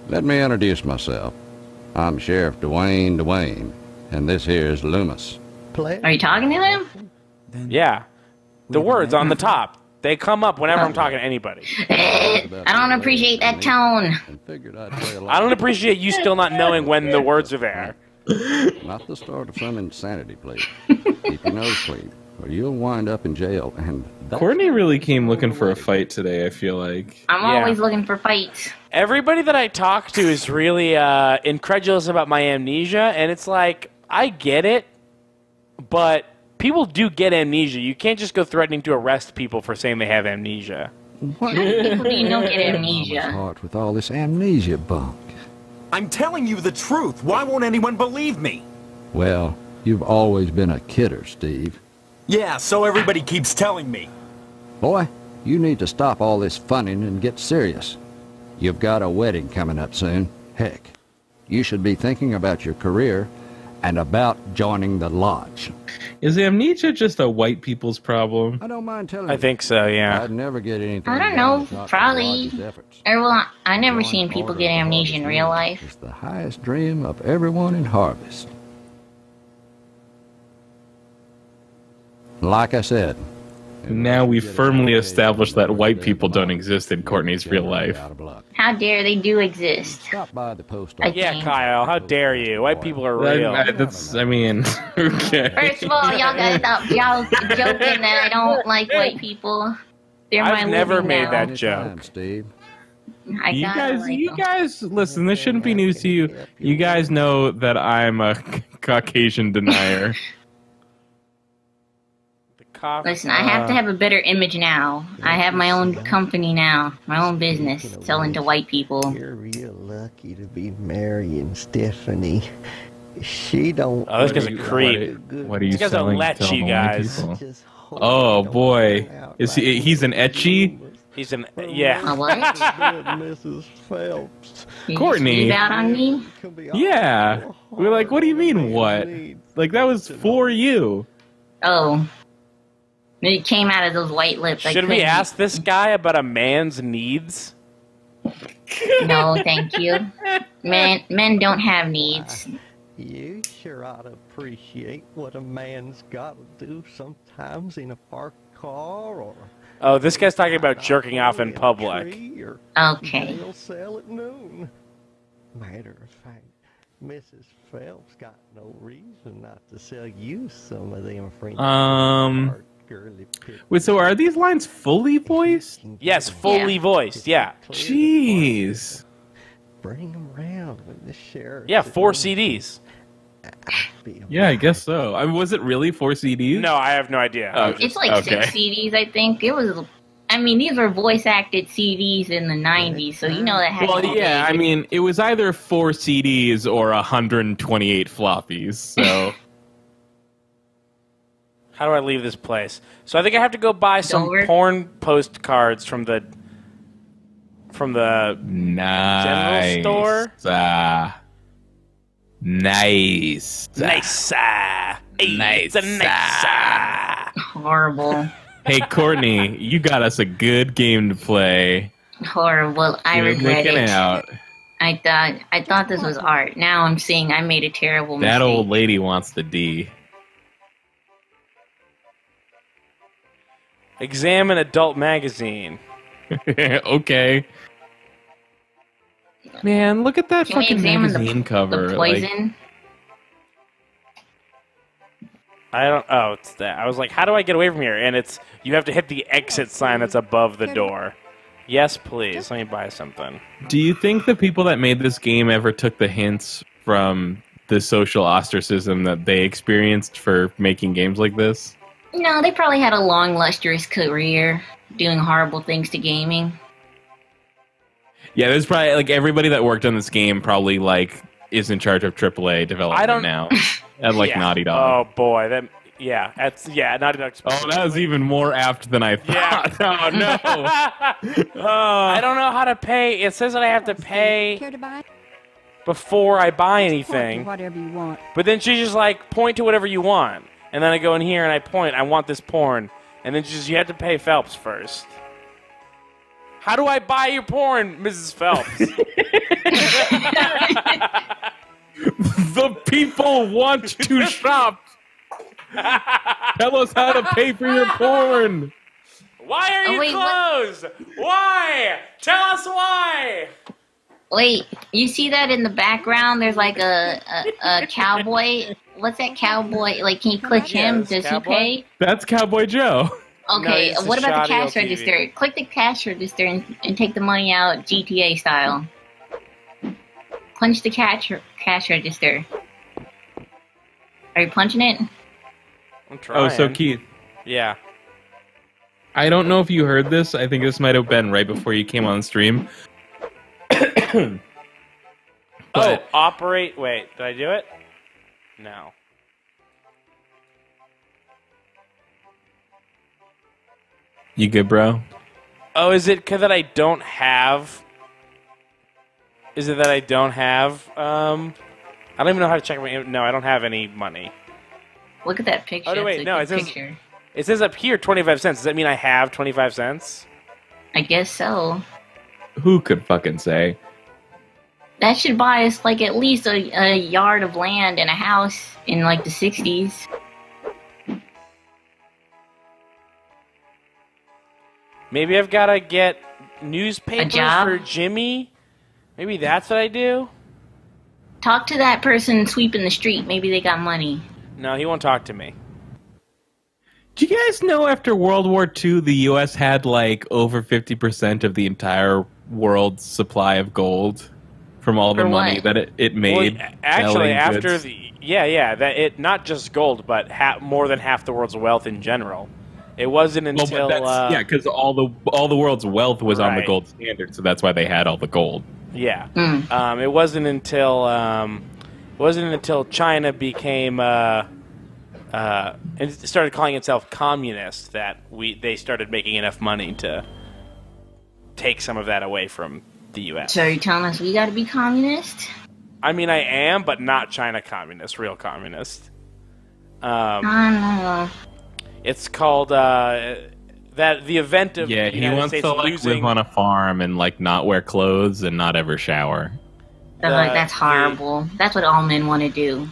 Let me introduce myself. I'm Sheriff Dwayne Dwayne, and this here is Loomis. Play. Are you talking to him? Yeah, the words on the top they come up whenever I'm talking to anybody. I don't appreciate that tone. I'd play a I don't appreciate you still not knowing when the words are there. Not the start of some insanity, please. Keep your nose clean, or you'll wind up in jail. And Courtney really came looking for a fight today. I feel like. I'm Yeah. always looking for fights. Everybody that I talk to is really uh, incredulous about my amnesia, and it's like I get it, but people do get amnesia. You can't just go threatening to arrest people for saying they have amnesia. What? How many people do you know get Mama's amnesia? heart with all this amnesia bunk. I'm telling you the truth. Why won't anyone believe me? Well, you've always been a kidder, Steve. Yeah, so everybody keeps telling me. Boy, you need to stop all this funning and get serious. You've got a wedding coming up soon. Heck, you should be thinking about your career and about joining the lodge. Is amnesia just a white people's problem? I don't mind telling I think so, yeah. I'd never get anything. I don't know. if not for Probably. Lodge's efforts. Or well, I never seen people get amnesia in real life. It's the highest dream of everyone in Harvest. Like I said, Now we've firmly established that white people don't exist in Courtney's real life. How dare they do exist? Stop by the post I Yeah, think. Kyle, how dare you? White people are real. I, I- that's, I mean, okay. First of all, y'all gotta stop y'all joking that I don't like white people. They're my I've never made now. that joke. Steve. I you guys, like you them. guys, listen. This shouldn't be news to you. You guys know that I'm a Caucasian denier. Cough- Listen, I have to uh, have a better image now. I have my own company now, my own business, selling to white people. You're real lucky to be marrying Stephanie. She don't. Oh, this guy's a creep. What are you This guy's a selling? lech, to you white guys. people? Oh boy, is he? He's an etchy. He's an yeah. A what? Mrs. Phelps. Courtney. leave out on me? Yeah, we're like, what do you mean? What? Like that was for you. Oh. It came out of those white lips. I Should we ask this guy about a man's needs? No, thank you. Men, men don't have needs. You sure ought to appreciate what a man's got to do sometimes in a parked car or Oh, this guy's talking about jerking off in public. Okay. they'll sell at noon. Matter of fact, Mrs. Phelps got no reason not to sell you some of them French Um. Girly Wait, so are these lines fully voiced? Yes, fully voiced. Yeah, Jeez. Bring them around with the sheriff. yeah, four CDs. Yeah, I guess so. I mean, was it really four CDs? No, I have no idea. Oh, It's like okay. six CDs, I think. It was. I mean, these were voice acted CDs in the '90s, so you know that had. Well, to be yeah. I mean, it was either four CDs or 128 floppies. So How do I leave this place? So I think I have to go buy some Dover? porn postcards from the from the nice. store? Uh, nice. nice. uh, hey, It's a nice. uh. horrible, Hey, Courtney, you got us a good game to play. horrible. I You're regret looking it. out. I thought I thought this was art. Now I'm seeing I made a terrible mistake. That old lady wants the D. Examine adult magazine. okay. Man, look at that Can fucking examine the- magazine cover. The like- poison. I don't. Oh, it's that. I was like, how do I get away from here? And it's you have to hit the exit sign that's above the door. Yes, please. Let me buy something. Do you think the people that made this game ever took the hints from the social ostracism that they experienced for making games like this? No, they probably had a long, lustrous career doing horrible things to gaming. Yeah, there's probably like everybody that worked on this game probably like is in charge of AAA development I don't- now at like Yeah. Naughty Dog. Oh boy, that. Yeah, that's yeah. Naughty Dog. Oh, that was even more apt than I thought. oh no. Uh. I don't know how to pay. It says that I have to pay Care to buy? before I buy anything. Whatever you want. But then she's just like, point to whatever you want. And then I go in here and I point, I want this porn. And then she's just, you have to pay Phelps first. How do I buy your porn, Mrs. Phelps? the people want to shop. Tell us how to pay for your porn. why are Oh, you wait, what- closed? Why? Tell us why. Wait, you see that in the background? There's like a, a, a cowboy. What's that cowboy? Like, can you click him? Yes, Does cowboy. he pay? That's Cowboy Joe. Okay, it's a what about the cash old TV. register? Click the cash register and, and take the money out GTA style. Punch the cash cash register. Are you punching it? I'm oh, trying. Oh, so Keith, Yeah. I don't know if you heard this. I think this might have been right before you came on stream. oh, operate. Wait, did I do it? No. You good, bro? Oh, is it 'cause that I don't have? Is it that I don't have? Um, I don't even know how to check my. No, I don't have any money. Look at that picture. Oh no, wait, no, it says picture. it says up here twenty five cents. Does that mean I have twenty five cents? I guess so. Who could fucking say? That should buy us like at least a, a yard of land and a house in like the 60s. Maybe I've got to get newspapers for Jimmy. Maybe that's what I do. Talk to that person sweeping the street. Maybe they got money. No, he won't talk to me. Do you guys know after World War II, the U.S. had like over 50% of the entire world's supply of gold from all the For money what? that it, it made? Well, actually, after goods? the yeah, yeah, that it not just gold, but ha- more than half the world's wealth in general. It wasn't until that's- uh, yeah, because all the all the world's wealth was on the gold standard, so that's why they had all the gold. Yeah. Um, it wasn't until um, it wasn't until China became uh, uh, and started calling itself communist that we they started making enough money to take some of that away from the U.S. So you're telling us we got to be communist? I mean, I am, but not China communist, real communist. Um, I don't know. it's called uh, that the event of Yeah, the he United wants States to like losing. live on a farm and like not wear clothes and not ever shower. They're like, that's horrible. That's what all men want to do.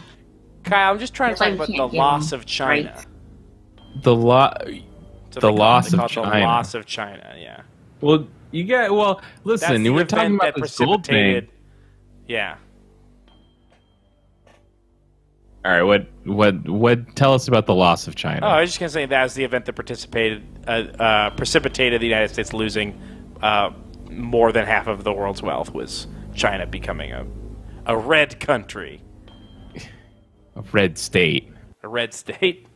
Kyle, I'm just trying That's to why talk about the loss of China. The lo- So the they call loss of call it The loss of China. Yeah. Well, you get well. Listen, we're talking about that this gold thing. precipitated- Yeah. All right, what what what? Tell us about the loss of China. Oh, I was just gonna say that was the event that participated, uh, uh, precipitated the United States losing uh, more than half of the world's wealth. Was China becoming a a red country, a red state. a red state?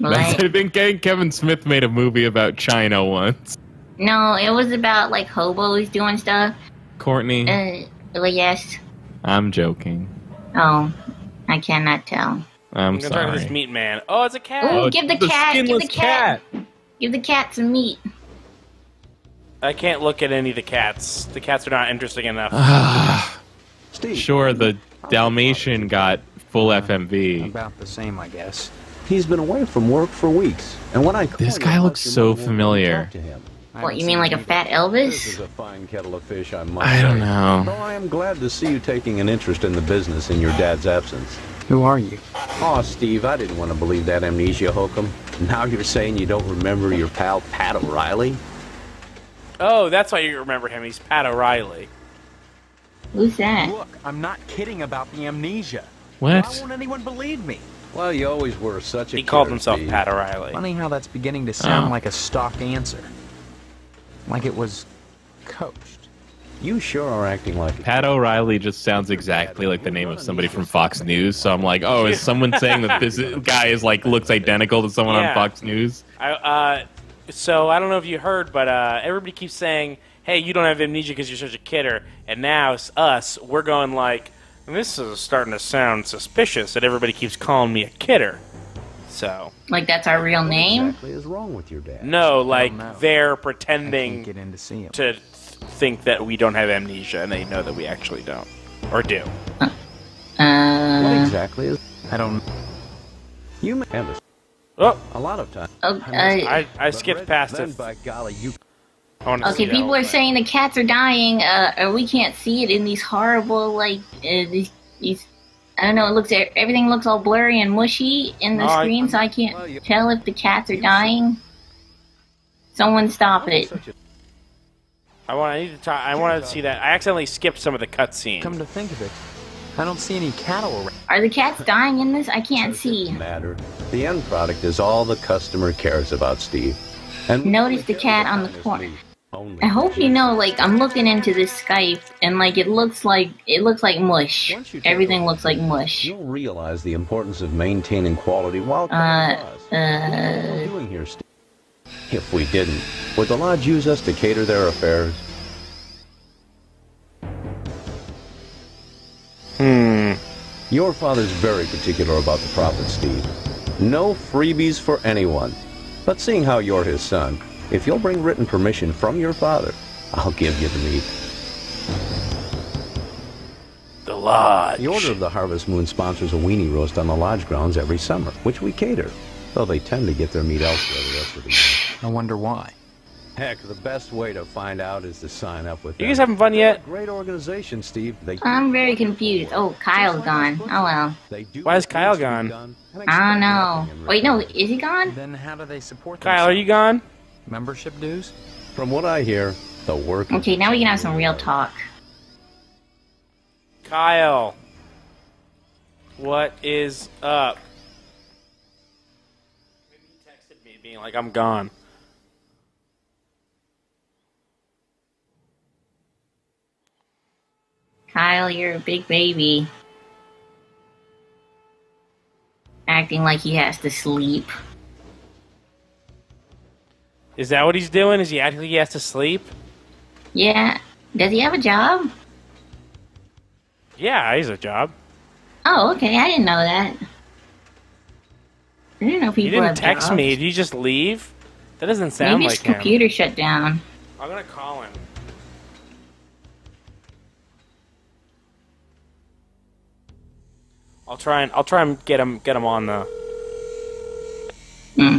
That's, I think Kevin Smith made a movie about China once. No, it was about like hobos doing stuff. Courtney, Uh, well, yes. I'm joking. Oh, I cannot tell. I'm I'm gonna talk to this sorry. meat man. Oh, it's a cat. Ooh, give the, the cat, give the skinless cat, give the cat some meat. I can't look at any of the cats. The cats are not interesting enough. Steve. Sure, the Dalmatian got full FMV. About the same, I guess. He's been away from work for weeks, and when I This guy looks so familiar. to him. What you mean, like a fat Elvis? This Elvis? is a fine kettle of fish, I must I don't say. know. Though I am glad to see you taking an interest in the business in your dad's absence. Who are you? Oh, Steve, I didn't want to believe that amnesia hokum. Now you're saying you don't remember your pal Pat O'Reilly? Oh, that's why you remember him. He's Pat O'Reilly. Who's that? Look, I'm not kidding about the amnesia. What? Why won't anyone believe me? Well, you always were such a He called himself Pat O'Reilly. Funny how that's beginning to sound Oh. like a stock answer. Like it was coached. You sure are acting like Pat O'Reilly just sounds exactly like the name of somebody from Fox News. So I'm like, oh, is someone saying that this guy is like looks identical to someone Yeah. on Fox News? I, uh, so I don't know if you heard, but uh, everybody keeps saying, "Hey, you don't have amnesia because you're such a kidder," and now it's us. We're going like, "This is starting to sound suspicious." That everybody keeps calling me a kidder. So Like that's our real name? exactly is wrong with your dad. no, like know. they're pretending get in to see him. to th- think that we don't have amnesia, and they know that we actually don't, or do. What Uh, exactly is... I don't. You may have a, Oh, a lot of time. oh, uh, I, I skipped past it. by golly, you... I okay, people are saying the cats are dying, uh, or we can't see it in these horrible, like, uh, these, these, I don't know, it looks, everything looks all blurry and mushy in the I- screen, so I can't Well, you- tell if the cats are dying. Someone stop it. Such a I want. I need to talk. I want to see that. I accidentally skipped some of the cutscene. Come to think of it, I don't see any cattle around. Are the cats dying in this? I can't see. matter. The end product is all the customer cares about, Steve. And Notice the cat on the Honestly, corner. Only I hope you know, like, I'm looking into this Skype, and, like, it looks like, it looks like mush. Once you take Everything looks like mush. You'll realize the importance of maintaining quality while Uh. What are uh, you doing here, Steve? If we didn't, would the Lodge use us to cater their affairs? Hmm. Your father's very particular about the profit, Steve. No freebies for anyone. But seeing how you're his son, if you'll bring written permission from your father, I'll give you the meat. The Lodge. The Order of the Harvest Moon sponsors a weenie roast on the Lodge grounds every summer, which we cater, though they tend to get their meat elsewhere the rest of the year. I wonder why. Heck, the best way to find out is to sign up with You them. guys having fun yet? Great organization, Steve. They I'm very confused. Oh, Kyle's gone. Oh well. Why is Kyle gone? I don't know. Wait, no, is he gone? Then how do they support Kyle, are you gone? Membership dues? From what I hear, the work Okay, now we can have some real talk. Kyle. What is up? He texted me being like, I'm gone. Kyle, you're a big baby. Acting like he has to sleep. Is that what he's doing? Is he like he has to sleep? Yeah. Does he have a job? Yeah, he's a job. Oh, okay. I didn't know that. I didn't know people You didn't text jobs. me. Did you just leave? That doesn't sound Maybe like his him. computer shut down. I'm gonna call him. I'll try and I'll try and get him get him on the. Hmm.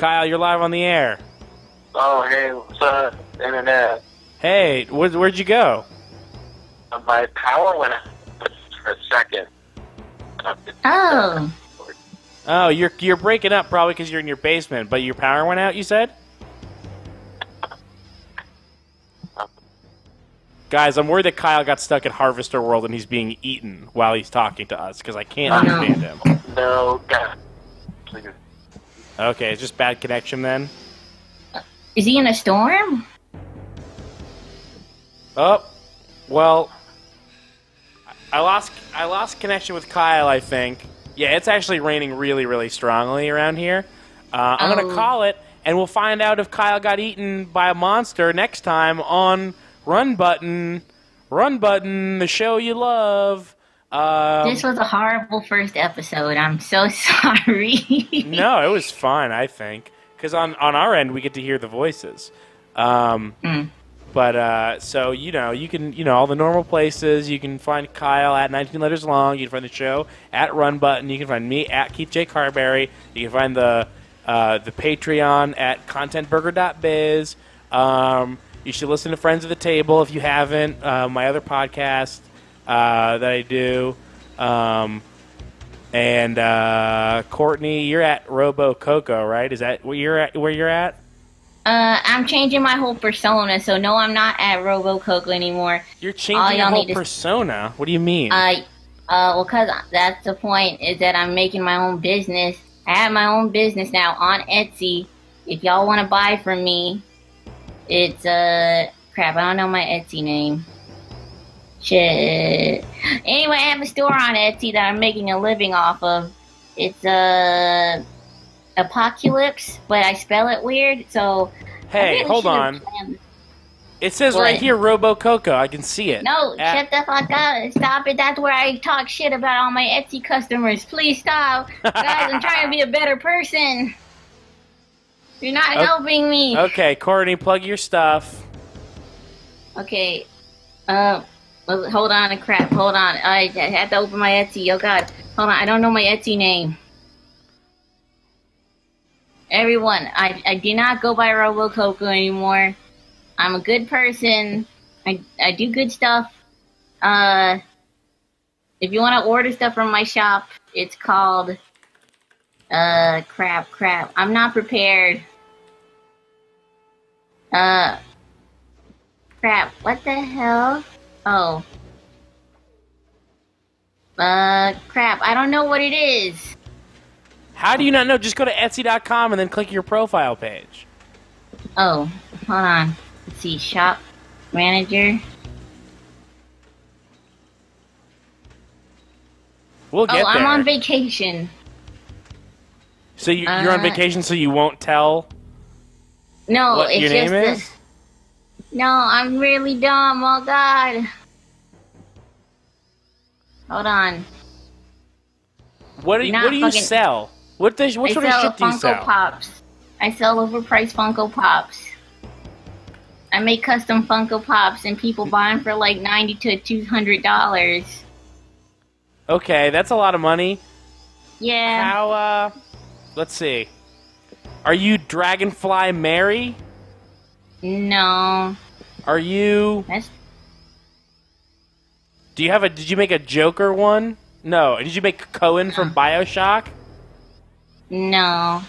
Kyle, you're live on the air. Oh, hey, what's up, internet? Hey, where, where'd you go? Uh, My power went out for a second. Oh. Oh, you're you're breaking up probably because you're in your basement, but your power went out. You said. Guys, I'm worried that Kyle got stuck at Harvester World and he's being eaten while he's talking to us because I can't understand him. No, God. Please. Okay, it's just bad connection then. Is he in a storm? Oh, well, I lost I lost connection with Kyle. I think. Yeah, it's actually raining really, really strongly around here. Uh, I'm gonna Oh. call it, and we'll find out if Kyle got eaten by a monster next time on Run Button. Run Button, the show you love. Um, this was a horrible first episode. I'm so sorry. no, it was fun. I think because on on our end we get to hear the voices. Um, But uh, so you know you can you know all the normal places. You can find Kyle at 19 letters long. You can find the show at Run Button. You can find me at Keith J Carberry. You can find the uh, the Patreon at contentburger.biz. Um, you should listen to Friends of the Table if you haven't. Uh, my other podcast uh, that I do. Um, and uh, Courtney, you're at Robo Coco, right? Is that where you're at? Where you're at? Uh, I'm changing my whole persona, so no, I'm not at Robo Coco anymore. You're changing your whole persona. What do you mean? Uh, uh, well, cause that's the point is that I'm making my own business. I have my own business now on Etsy. If y'all want to buy from me, it's uh crap. I don't know my Etsy name. Shit. Anyway, I have a store on Etsy that I'm making a living off of. It's uh Apocalypse, but I spell it weird. So hey, really hold on. It says What? right here, Robo Coco. I can see it. No, At- shut the fuck up. Stop it. That's where I talk shit about all my Etsy customers. Please stop. Guys, I'm trying to be a better person. You're not Okay. helping me. Okay, Courtney, plug your stuff. Okay. Uh, hold on. A crap. Hold on. I, had to open my Etsy. Oh, God. Hold on. I don't know my Etsy name. Everyone, I, I do not go by RoboCoco anymore. I'm a good person. I, I do good stuff. Uh, if you want to order stuff from my shop, it's called. Uh, crap, crap. I'm not prepared. Uh, crap. What the hell? Oh. Uh, crap. I don't know what it is. How do you not know? Just go to Etsy.com and then click your profile page. Oh, hold on. Let's see. Shop manager. We'll get oh, I'm there. on vacation. so you, you're on Uh, vacation, so you won't tell. No, it's your just name this. No, I'm really dumb. Oh God. Hold on. What do you, what do you fucking- sell? What does what I sort of shit do you Funko sell? Pops. I sell overpriced Funko Pops. I make custom Funko Pops, and people buy them for like ninety to two hundred dollars. Okay, that's a lot of money. Yeah. How? uh Let's see. Are you Dragonfly Mary? No. Are you? That's Do you have a? Did you make a Joker one? No. Did you make Cohen from Bioshock? no.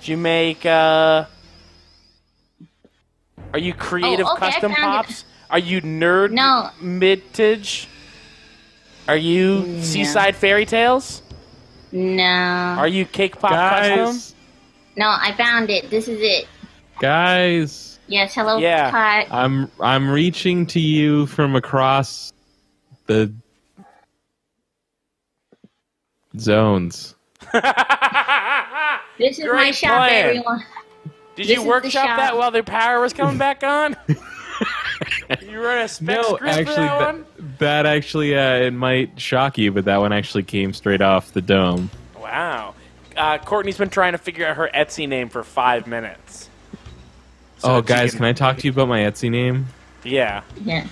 Did you make? uh Are you Creative Oh, okay, Custom found it. Pops? Are you Nerd No. Mintage? Are you No. Seaside Fairy Tales? No. Are you Cake Pop Guys. Custom? No, I found it. This is it. Guys, Yes. Hello, Yeah. Kat. I'm I'm reaching to you from across the zones. This is my shop, plan. everyone. Did This you workshop that while the power was coming back on? you wrote a spec No, script for actually, that, that, one? that actually uh, it might shock you, but that one actually came straight off the dome. Wow. Uh, Courtney's been trying to figure out her Etsy name for five minutes. So oh, guys, can- can I talk to you about my Etsy name? Yeah. Yeah.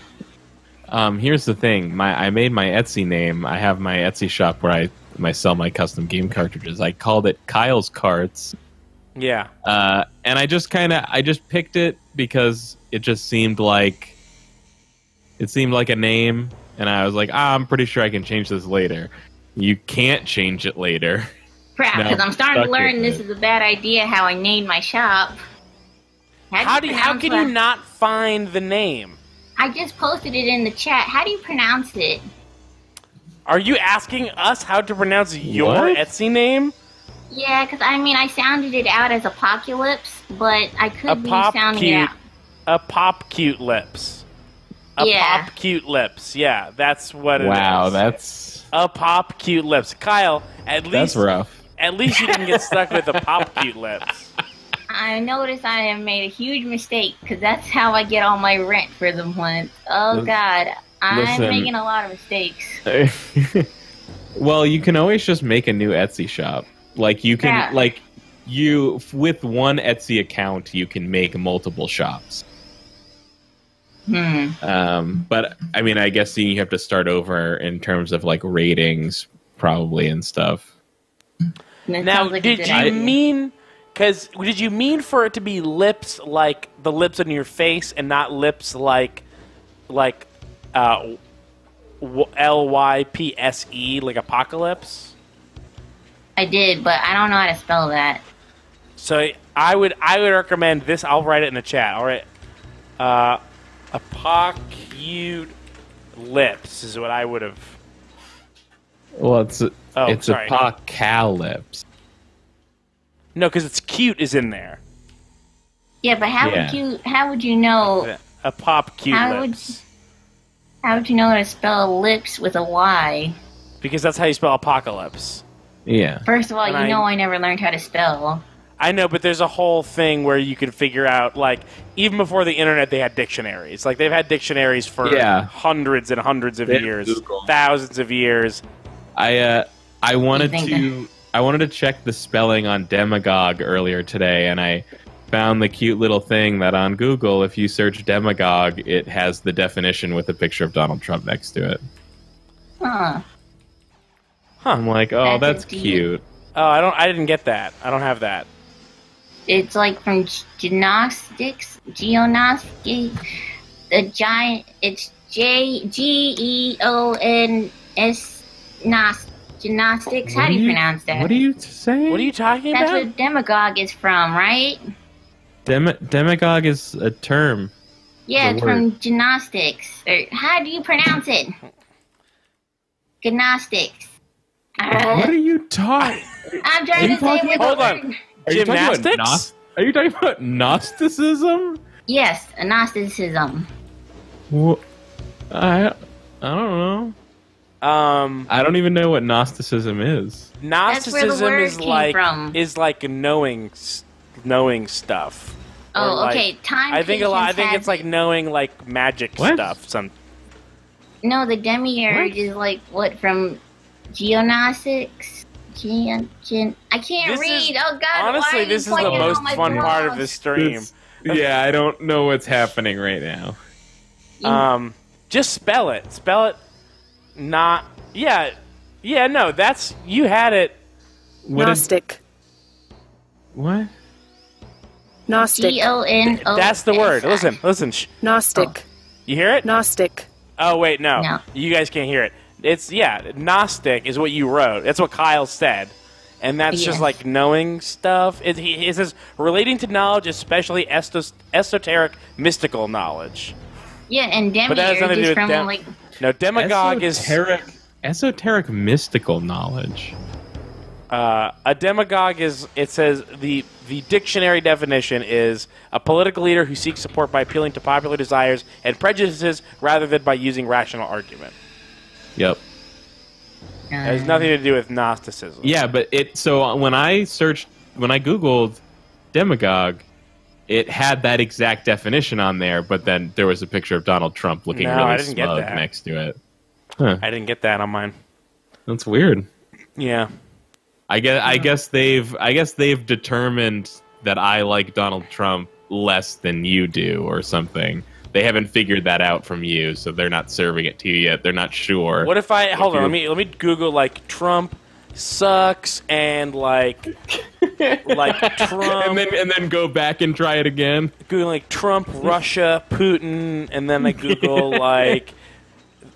Um, here's the thing. My I made my Etsy name. I have my Etsy shop where I, I sell my custom game cartridges. I called it Kyle's Carts. Yeah. Uh, and I just kind of I just picked it because it just seemed like it seemed like a name, and I was like, ah, I'm pretty sure I can change this later. You can't change it later. Crap, No, because I'm starting to learn this it. is a bad idea how I named my shop. How do you, how pronounce can you not find the name? I just posted it in the chat. How do you pronounce it? Are you asking us how to pronounce your What? Etsy name? Yeah, because I mean, I sounded it out as apocalypse, but I could A be pop sounding it cute. out. A pop cute lips. A Yeah. pop cute lips. Yeah, that's what it is. Wow, that's a pop cute lips. Kyle, at least that's rough. At least you didn't get stuck with the pop cute lips. I noticed I have made a huge mistake because that's how I get all my rent for the month. Oh Lis- God, I'm listen. making a lot of mistakes. well, you can always just make a new Etsy shop. Like you can Yeah. like you with one Etsy account, you can make multiple shops. Hmm. Um, but I mean, I guess you have to start over in terms of like ratings, probably and stuff. That now, like did you idea. mean? Because did you mean for it to be lips like the lips on your face, and not lips like, like, uh, L Y P S E, like apocalypse? I did, but I don't know how to spell that. So I would I would recommend this. I'll write it in the chat. All right, uh, apocute lips is what I would have. Well, it's a, Oh, it's sorry. apocalypse. No, because it's cute is in there. Yeah, but how Yeah. would you? How would you know? A pop cute How would- lips. How would you know how to spell lips with a Y? Because that's how you spell apocalypse. Yeah. First of all, And you I- know I never learned how to spell. I know, but there's a whole thing where you can figure out, like, even before the internet, they had dictionaries. Like, they've had dictionaries for Yeah. hundreds and hundreds of They have years, Google. thousands of years. I uh, I wanted think to I wanted to check the spelling on demagogue earlier today, and I found the cute little thing that on Google, if you search demagogue, it has the definition with a picture of Donald Trump next to it. Huh. I'm like, oh, That's that's cute. Oh, I don't. I didn't get that. I don't have that. It's like from g- gymnastics, geonostic, the giant. It's J G E O N S Gnos- gymnastics. How do you, you- pronounce that? what are you saying? What are you talking That's about? That's what demagogue is from, right? Dem- demagogue is a term. Yeah, The it's word. from gymnastics. Or how do you pronounce it? Gymnastics. What are you talking? I'm trying Are you to say it talking- with hold the on. word. Are you talking about Gymnastics? Are you talking about Gnosticism? Yes, Gnosticism. Wha- I I don't know. Um, I don't even know what Gnosticism is. Gnosticism is like from. is like knowing knowing stuff. Oh, like- okay. Time. I think a lot. I think it's like knowing like magic What? stuff. Some No, the demiurge is like what from Geonosics? Geon, gen, I can't This read. is- oh God! why honestly, are you this is the most on my fun part of the stream. It's- yeah, I don't know what's happening right now. Um, just spell it. Spell it. Not. Yeah. Yeah. No. That's you had it. What is- Gnostic. What? Gnostic. G O N O. That's the word. Listen. Listen. Shh. Gnostic. Oh. You hear it? Gnostic. Oh wait, no. No. You guys can't hear it. It's yeah, Gnostic is what you wrote. That's what Kyle said. And that's just like knowing stuff. It, he, it says relating to knowledge, especially estos- esoteric, mystical knowledge. Yeah, and But that has demiurge nothing to is do with from dem- like No, demagogue is esoteric, esoteric mystical knowledge. uh, a demagogue is. It says the the dictionary definition is a political leader who seeks support by appealing to popular desires and prejudices rather than by using rational argument. Yep. It has nothing to do with Gnosticism. Yeah, but it. So when I searched, when I googled demagogue, it had that exact definition on there. But then there was a picture of Donald Trump looking No, really I didn't get smug next to it. Huh. I didn't get that on mine. That's weird. Yeah. I guess I guess they've I guess they've determined that I like Donald Trump less than you do or something. They haven't figured that out from you, so they're not serving it to you yet. They're not sure. What if I hold on? you- Let me let me Google like Trump sucks and like like Trump and then and then go back and try it again. Google like Trump Russia Putin and then I Google like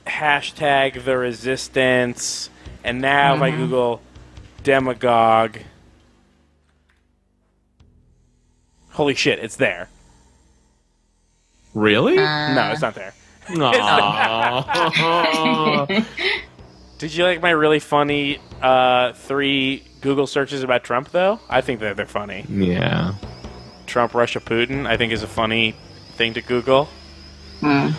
hashtag the resistance and now if I. Google demagogue. Holy shit! It's there. Really? Uh, no, it's not there. Aw. Did you like my really funny uh, three Google searches about Trump though? I think that they're funny. yeah. Trump, Russia, Putin, I think is a funny thing to Google. Hmm.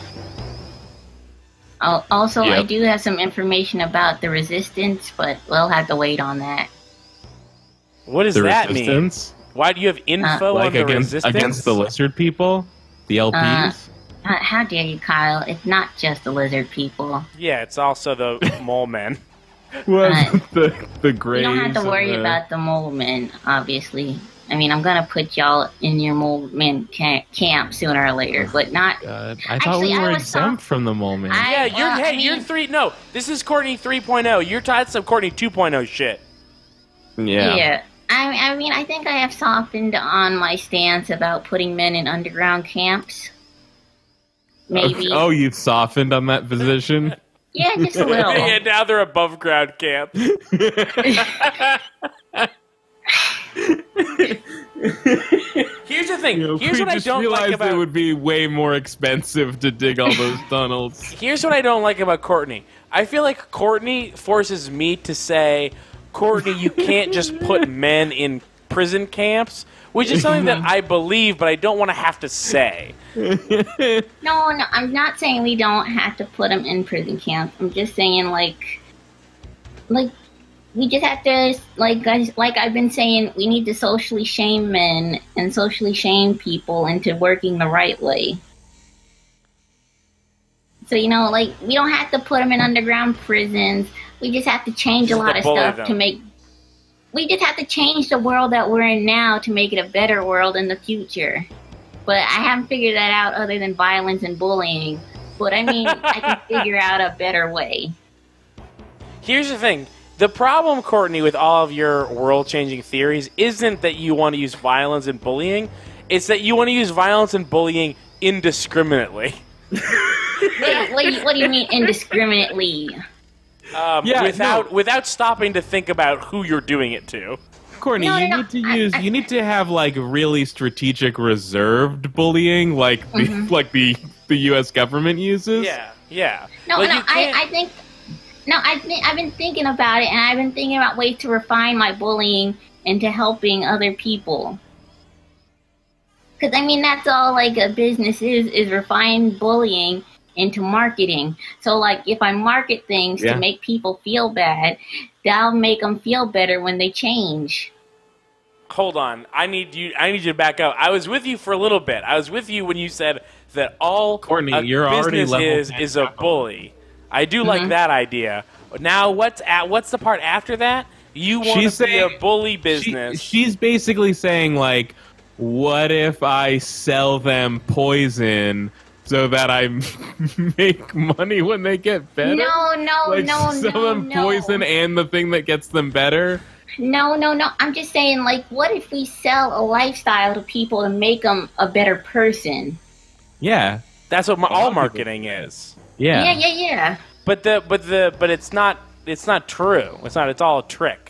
Al- Also, I do have some information about the resistance, but we'll have to wait on that. What does The that resistance? mean? Why do you have info like on the against resistance? against the lizard people, the LPs. How, how dare you, Kyle? It's not just the lizard people. yeah, it's also the mole men. Well, the the You don't have to worry the- about the mole men, obviously. I mean, I'm gonna put y'all in your mole men ca- camp sooner or later, but not. God, I thought Actually, we were was exempt from the mole man. yeah, you're well, I hey, you're three. No, this is Courtney 3.0. You're tied some Courtney 2.0 shit. yeah. Yeah. I, I mean, I think I have softened on my stance about putting men in underground camps. Maybe. Oh, you've softened on that position. Yeah, just a little. yeah, now they're above ground camp. Here's the thing. Here's we what I don't realized like about it would be way more expensive to dig all those tunnels. Here's what I don't like about Courtney. I feel like Courtney forces me to say, Courtney, you can't just put men in prison camps, which is something that I believe, but I don't want to have to say. No, no, I'm not saying we don't have to put them in prison camps. I'm just saying, like, like we just have to, like, like I've been saying, we need to socially shame men and socially shame people into working the right way. So you know, like, we don't have to put them in underground prisons. We just have to change a lot of stuff them. to make. We just have to change the world that we're in now to make it a better world in the future. But I haven't figured that out other than violence and bullying. But I mean, I can figure out a better way. Here's the thing. The problem, Courtney, with all of your world changing theories isn't that you want to use violence and bullying, it's that you want to use violence and bullying indiscriminately. Wait, what, do you, what do you mean indiscriminately? Um, Yeah, without without stopping to think about who you're doing it to. Courtney, No, no, you no. need to use you need to have like really strategic reserved bullying like the Mhm. like the the US government uses. Yeah, yeah. No, Like, no, I, I think. No, I think I've been thinking about it, and I've been thinking about ways to refine my bullying into helping other people. Because I mean, that's all like a business is is refined bullying into marketing. So like if I market things Yeah. to make people feel bad, that'll make them feel better when they change. Hold on. I need you. I need you to back up. I was with you for a little bit. I was with you when you said that all Courtney, a you're already business level is is a bully. I do like Mm-hmm. Mhm. that idea. Now, what's at, what's the part after that? You want She's to be a saying- bully She- business. she's basically saying like, what if I sell them poison so that I make money when they get better? No, no, like, no, sell no, them no. poison and the thing that gets them better. No, no, no. I'm just saying, like, what if we sell a lifestyle to people to make them a better person? Yeah, That's what ma- all marketing is. Yeah, Yeah, yeah, yeah. But the but the but it's not it's not true. It's not. It's all a trick.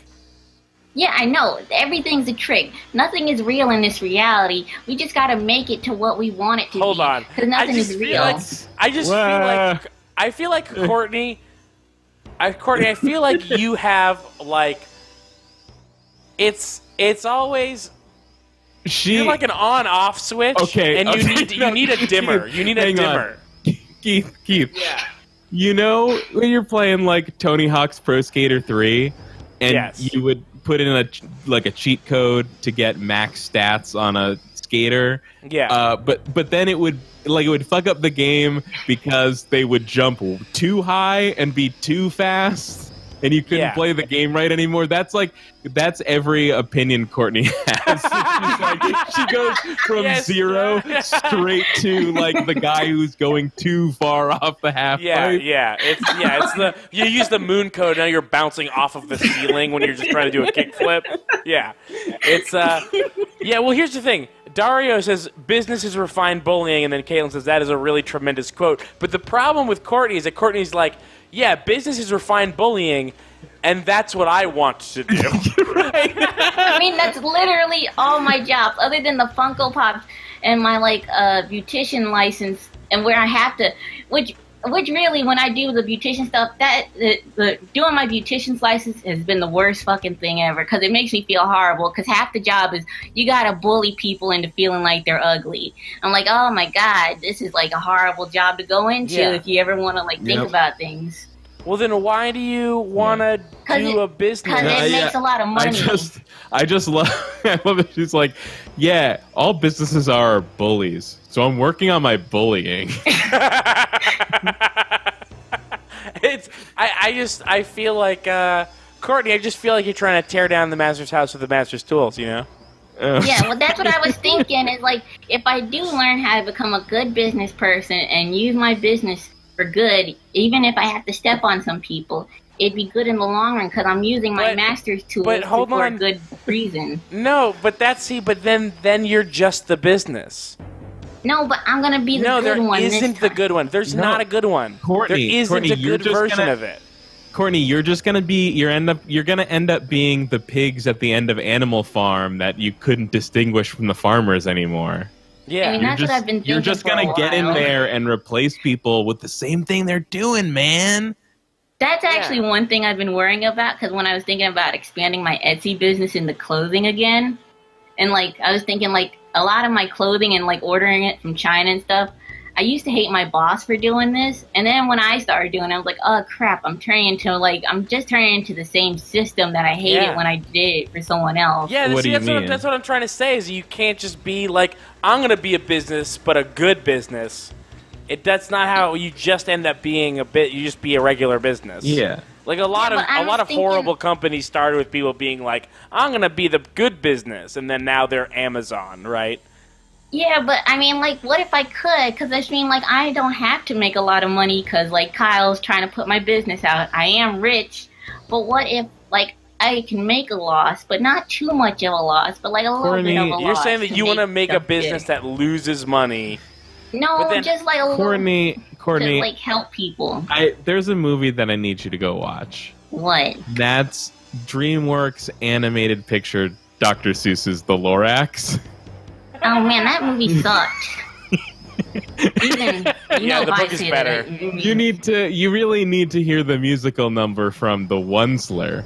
Yeah, I know. Everything's a trick. Nothing is real in this reality. We just gotta make it to what we want it to Hold be. on. Because nothing I just is feel real. like I just feel like I feel like Courtney. I, Courtney, I feel like you have like it's it's always She you're like an on-off switch. Okay, and you okay, need you need a dimmer. You need a hang on. dimmer. Keith, Keith. Yeah. You know when you're playing like Tony Hawk's Pro Skater 3 and Yes. you would put in a like a cheat code to get max stats on a skater. Yeah. Uh, but but then it would like it would fuck up the game because they would jump too high and be too fast. And you couldn't Yeah. play the game right anymore. That's like that's every opinion Courtney has. Like, she goes from Yes. zero straight to like the guy who's going too far off the half Yeah, pipe. yeah, it's yeah, it's the you use the moon code now you're bouncing off of the ceiling when you're just trying to do a kickflip. Yeah, it's uh, yeah. Well, here's the thing. Dario says business is refined bullying, and then Caitlin says that is a really tremendous quote. But the problem with Courtney is that Courtney's like, yeah, business is refined bullying, and that's what I want to do. I mean, that's literally all my jobs, other than the Funko Pops and my like uh, beautician license, and where I have to, which which really, when I do the beautician stuff, that the, the doing my beautician's license has been the worst fucking thing ever because it makes me feel horrible. Because half the job is you gotta bully people into feeling like they're ugly. I'm like, oh my god, this is like a horrible job to go into Yeah. if you ever want to like think Yep. about things. well, then why do you want to do a business? Because it makes a lot of money. I just, I just love, I love it. She's like, yeah, all businesses are bullies. So I'm working on my bullying. it's I, I just I feel like uh, Courtney. I just feel like you're trying to tear down the master's house with the master's tools. You know. yeah, well, that's what I was thinking. Is like if I do learn how to become a good business person and use my business for good, even if I have to step on some people, it'd be good in the long run because I'm using my master's tools but hold for on. a good reason. No, but that's see, but then then you're just the business. No, but I'm gonna be the no, good there one. this isn't the good one. There's No. not a good one. Courtney, there isn't Courtney, a you're good just version gonna- of it. Courtney, you're just gonna be you're end up you're gonna end up being the pigs at the end of Animal Farm that you couldn't distinguish from the farmers anymore. Yeah, I mean, You're that's just, what I've been You're just gonna get in there and replace people with the same thing they're doing, man. That's actually one thing I've been worrying about because when I was thinking about expanding my Etsy business into clothing again, and like I was thinking like a lot of my clothing and like ordering it from China and stuff. I used to hate my boss for doing this, and then when I started doing it, I was like, "Oh crap! I'm turning into like I'm just turning into the same system that I hated Yeah. when I did it for someone else." Yeah, see, that's, what, that's what I'm trying to say. Is you can't just be like, I'm gonna be a business, but a good business. It that's not how you just end up being a bit. You just be a regular business. Yeah. Like a lot Yeah, of a lot of thinking- horrible companies started with people being like, I'm gonna be the good business, and then now they're Amazon, right? Yeah, but I mean, like, what if I could? Because I mean, like, I don't have to make a lot of money because, like, Kyle's trying to put my business out. I am rich, but what if, like, I can make a loss, but not too much of a loss, but like a little Courtney, bit of a loss. you're saying that you want to make a business big. that loses money. No, then- just like a little Courtney, to Courtney, like help people. I there's a movie that I need you to go watch. What? That's DreamWorks animated picture Dr. Seuss's The Lorax. Oh man, that movie sucked. Even you Yeah, know the book is better. That, you- You need to you really need to hear the musical number from The Once-ler.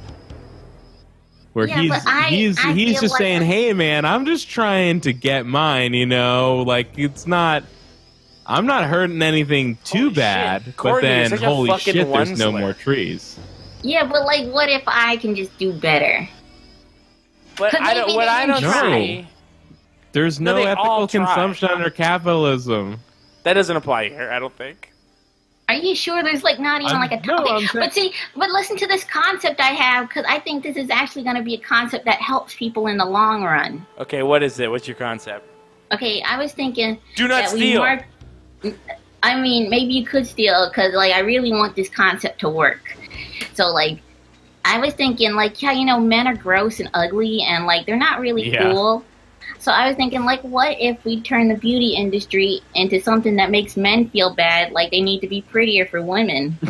Where Yeah, he's I- he's I he's just like- saying, "Hey man, I'm just trying to get mine, you know, like it's not I'm not hurting anything too bad, but Courtney, you're then holy shit, there's no more trees. Yeah, but like, what if I can just do better? But I don't. What I don't try. see. There's No, no, ethical consumption under capitalism. That doesn't apply here. I don't think. Are you sure there's like not even I'm- like a no, topic? I'm saying- but see, but listen to this concept I have because I think this is actually going to be a concept that helps people in the long run. Okay, what is it? What's your concept? Okay, I was thinking. Do not that we steal. mark- I mean, maybe you could steal because like I really want this concept to work. So like, I was thinking like, yeah, you know, men are gross and ugly and like they're not really Yeah. cool. So I was thinking like, what if we turn the beauty industry into something that makes men feel bad, like they need to be prettier for women?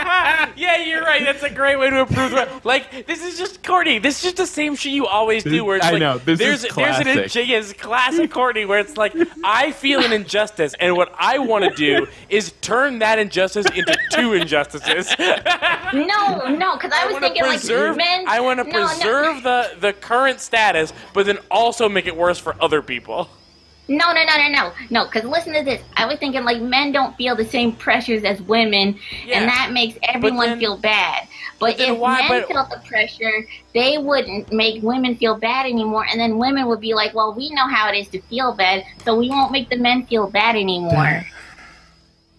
yeah, you're right. That's a great way to improve. The, like this is just Courtney. This is just the same shit you always do. Where it's I like, know, this there's is there's an classic. inju- it's classic Courtney where it's like I feel an injustice, and what I want to do is turn that injustice into two injustices. no, no, because I was thinking preserve. like men. I want to no, no. preserve the the current status, but then also make it worse for other people. No, no, no, no, no, no. Because listen to this. I was thinking like men don't feel the same pressures as women, Yeah. and that makes everyone then- feel bad. But, but if why- men but- felt the pressure, they wouldn't make women feel bad anymore, and then women would be like, "Well, we know how it is to feel bad, so we won't make the men feel bad anymore."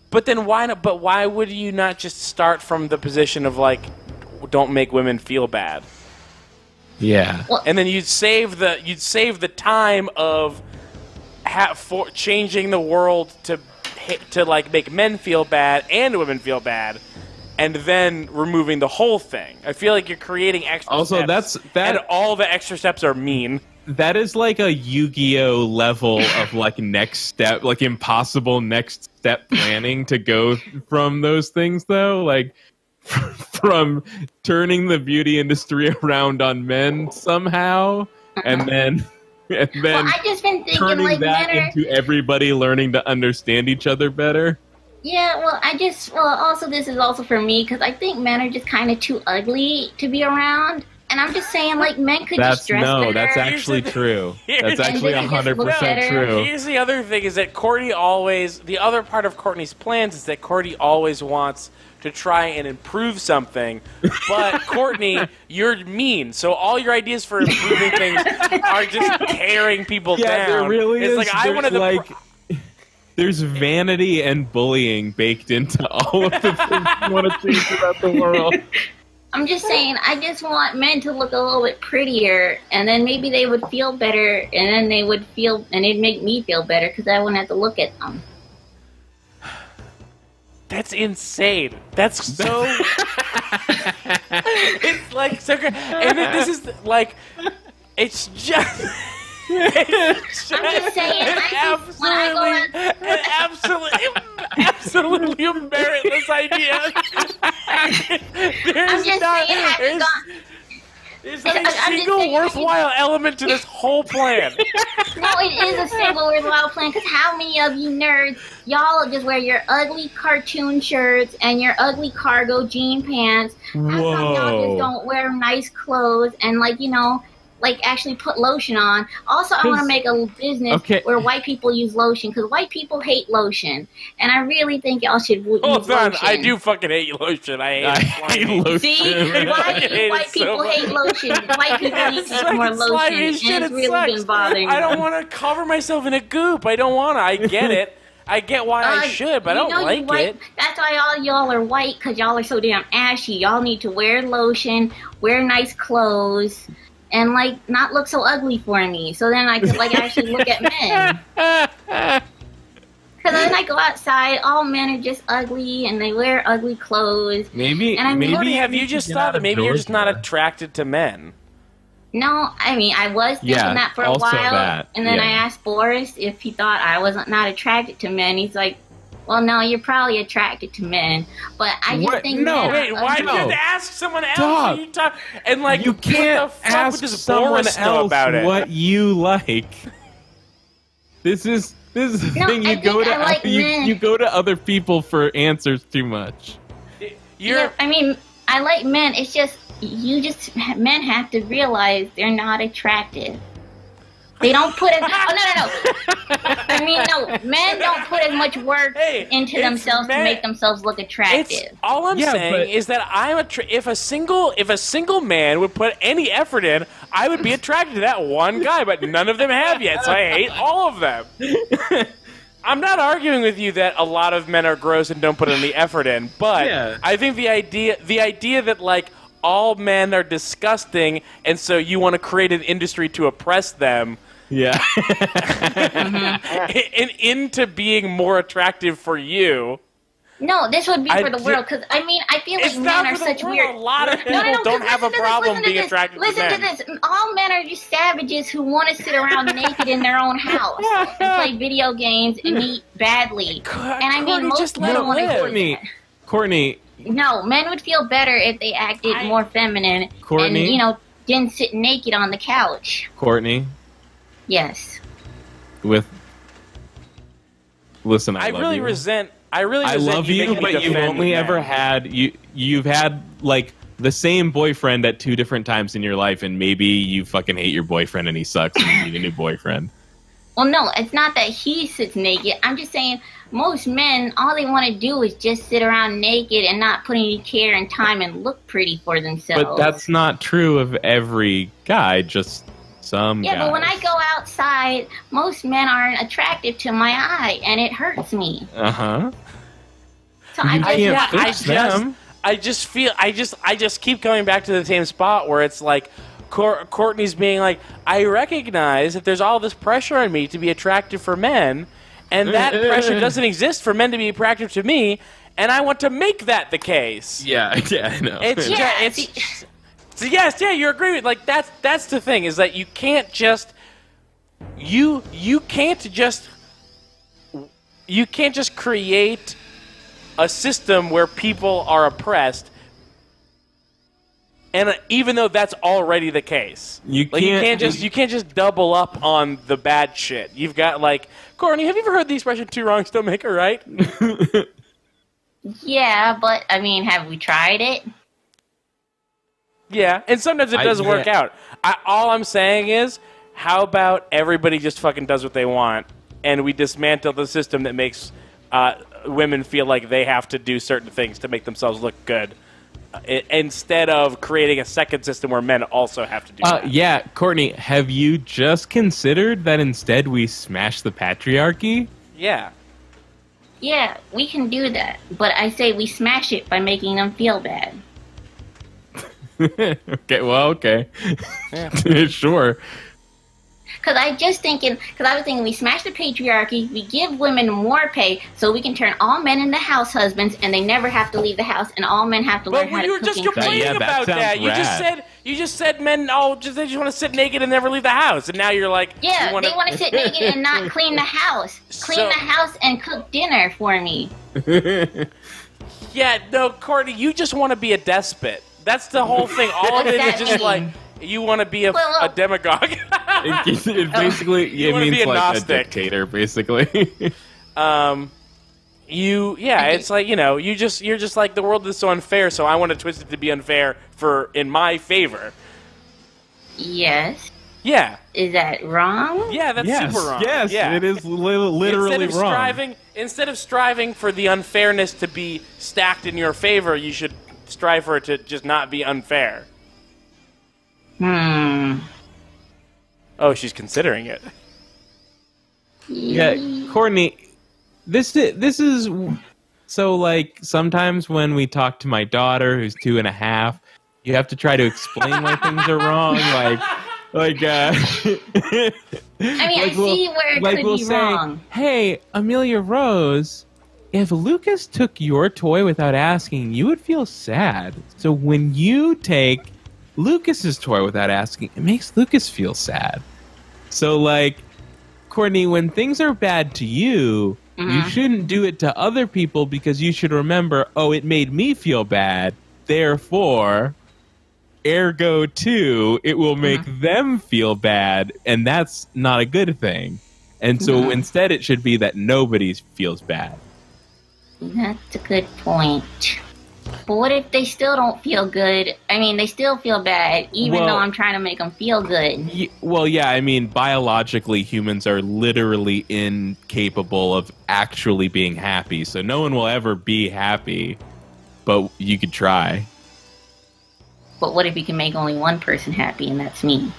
But then why not? But why would you not just start from the position of like, don't make women feel bad? Yeah. and then you'd save the you'd save the time of ha- for changing the world to to like make men feel bad and women feel bad, and then removing the whole thing. I feel like you're creating extra. Also, steps, that's- that- and all the extra steps are mean. That is like a Yu-Gi-Oh level of like next step, like impossible next step planning to go from those things though, like from turning the beauty industry around on men somehow and then and then well, I just been thinking turning like that men are. into everybody learning to understand each other better. Yeah, well, I just well, also this is also for me because I think men are just kind of too ugly to be around, and I'm just saying like men could That's just dress no, better. that's actually true. That's actually And they could just hundred look percent true. Here's the other thing: is that Courtney always the other part of Courtney's plans is that Courtney always wants to try and improve something, but Courtney, you're mean. So all your ideas for improving things are just tearing people Yeah, down. there really it's is. like I wanted to like there's vanity and bullying baked into all of the things you want to change about the world. I'm just saying, I just want men to look a little bit prettier, and then maybe they would feel better, and then they would feel, and it'd make me feel better because I wouldn't have to look at them. That's insane. That's so. it's like so great, and then this is like, it's just. It's I'm just saying, I just, when I go out, an absolutely, absolutely meritless idea. there's I'm just not, saying, I haven't there's, gone. Not I'm a single saying, I worthwhile element to this whole plan. No, it is a single worthwhile plan because how many of you nerds, y'all just wear your ugly cartoon shirts and your ugly cargo jean pants? How come y'all just don't wear nice clothes and like you know, like actually put lotion on? Also, I want to make a business Okay. where white people use lotion because white people hate lotion, and I really think y'all should w- use Hold on, lotion. I do fucking hate lotion. I hate I hate lotion. See, why fucking do hate white it so people much. hate lotion? White people need to take more lotion, slimy and it's it really sucks. been bothering. I don't want to cover myself in a goop. I don't want to. I get it. I get why I Uh, should, but I don't know like white- it. That's why all y'all are white, because y'all are so damn ashy. Y'all need to wear lotion, wear nice clothes, and like not look so ugly for me. So then I could like actually look at men. Because then I go outside, all men are just ugly and they wear ugly clothes. Maybe And I mean- maybe Maybe have you just thought that maybe you're just not attracted to men? No, I mean I was thinking Yeah, that for a while, that, and then yeah. I asked Boris if he thought I wasn't not attracted to men. He's like, "Well, no, you're probably attracted to men." But I just What? think No. men Wait, why did you have to ask someone else? Stop. You talk, and like, you can't ask this someone else about it? what you like. This is this is the No, thing. I You go to like you, you go to other people for answers too much. You're Yeah, I mean, I like men. It's just you just men have to realize they're not attractive. They don't put as oh no no no. I mean no, men don't put as much work into it's themselves to make themselves look attractive. All I'm Yeah, saying but- is that I'm a tr- if a single if a single man would put any effort in, I would be attracted to that one guy. But none of them have yet, so I hate all of them. I'm not arguing with you that a lot of men are gross and don't put any effort in, but Yeah. I think the idea the idea that like all men are disgusting and so you want to create an industry to oppress them Yeah. Mm-hmm. and into being more attractive for you. No, this would be I for the di- world because I mean I feel like men are for the such world. weird. A lot of people no, no, don't have a listen to this, problem listen to being this, attracted to Listen to this. All men are just savages who want to sit around naked in their own house and play video games and eat badly. And I mean, Courtney, most just men want to live. Courtney, Courtney, No, men would feel better if they acted more feminine Courtney? and you know didn't sit naked on the couch. Courtney, Yes. with listen, I, I love really you. resent. I really. I resent love you, you, but you've only men. ever had you you've had like the same boyfriend at two different times in your life, and maybe you fucking hate your boyfriend and he sucks and you need a new boyfriend. Well, no, it's not that he sits naked. I'm just saying most men, all they want to do is just sit around naked and not put any care and time and look pretty for themselves. But that's not true of every guy, just some yeah, guys. but when I go outside, most men aren't attractive to my eye, and it hurts me. Uh huh. So I You just, can't yeah, I just, them. I just feel, I just, I just keep going back to the same spot where it's like, Cour- Courtney's being like, I recognize that there's all this pressure on me to be attractive for men, and that pressure doesn't exist for men to be attractive to me, and I want to make that the case. Yeah, yeah, I know. It's ju- Yeah, it's so yes, yeah, you agree with like that's that's the thing is that you can't just you you can't just you can't just create a system where people are oppressed and uh, even though that's already the case. You like you can't- can't just you can't just double up on the bad shit. You've got like Courtney have you ever heard the expression two wrongs don't make a right yeah, but I mean, have we tried it? Yeah, and sometimes it I- does work yeah. out. I, all I'm saying is, how about everybody just fucking does what they want, and we dismantle the system that makes uh, women feel like they have to do certain things to make themselves look good, uh, i- instead of creating a second system where men also have to do Uh, that. yeah, Courtney, have you just considered that instead we smash the patriarchy? Yeah. Yeah, we can do that, but I say we smash it by making them feel bad. okay, well, okay. sure. Because I just thinking, because I was thinking, we smash the patriarchy, we give women more pay, so we can turn all men into house husbands, and they never have to leave the house, and all men have to learn But how when to you were just complaining Yeah, about sounds that, you just said you just said men oh just they just want to sit naked and never leave the house, and now you're like Yeah, you wanna- they want to sit naked and not clean the house. Clean So- the house and cook dinner for me. Yeah, no, Courtney, you just want to be a despot. That's the whole thing. All of What it does is that just mean? like you want to be a, Well, a demagogue. it, it basically it wanna be means a like Gnostic. a dictator, basically. um, you, yeah, it's like you know, you just you're just like the world is so unfair, so I want to twist it to be unfair for in my favor. Yes. Yeah, Is that wrong? yeah, that's yes, super wrong. yes, yeah. it is li- literally instead of wrong. striving instead of striving for the unfairness to be stacked in your favor, you should strive for it to just not be unfair. Hmm. Oh, she's considering it. Yeah, Courtney, this this is so like sometimes when we talk to my daughter who's two and a half, you have to try to explain why things are wrong. Like, like uh, I mean, I we'll- see where it like could we'll be say, wrong. Hey, Amelia Rose, if Lucas took your toy without asking, you would feel sad. So when you take Lucas's toy without asking, it makes Lucas feel sad. So like, Courtney, when things are bad to you, you Mhm. shouldn't do it to other people because you should remember, oh, it made me feel bad. Therefore, ergo too, it will make them feel bad, and that's not a good thing. And so Mhm. instead, it should be that nobody feels bad. That's a good point. But what if they still don't feel good? I mean, they still feel bad, even Well- though I'm trying to make them feel good. Y- Well, yeah, I mean, biologically, humans are literally incapable of actually being happy. So no one will ever be happy, but you could try. But what if you can make only one person happy, and that's me?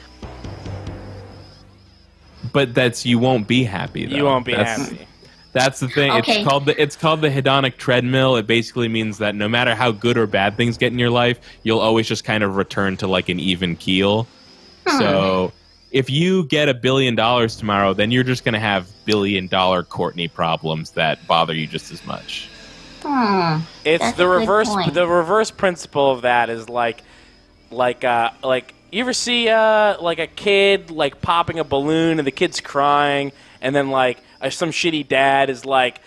But that's you won't be happy. Though. You won't be That's- happy. That's the thing. Okay. It's called the it's called the hedonic treadmill. It basically means that no matter how good or bad things get in your life, you'll always just kind of return to like an even keel. So if you get a billion dollars tomorrow, then you're just going to have billion dollar Courtney problems that bother you just as much. Hmm. It's That's the a good reverse. point. The reverse principle of that is like, like, uh, like you ever see uh, like a kid like popping a balloon and the kid's crying, and then like some shitty dad is like,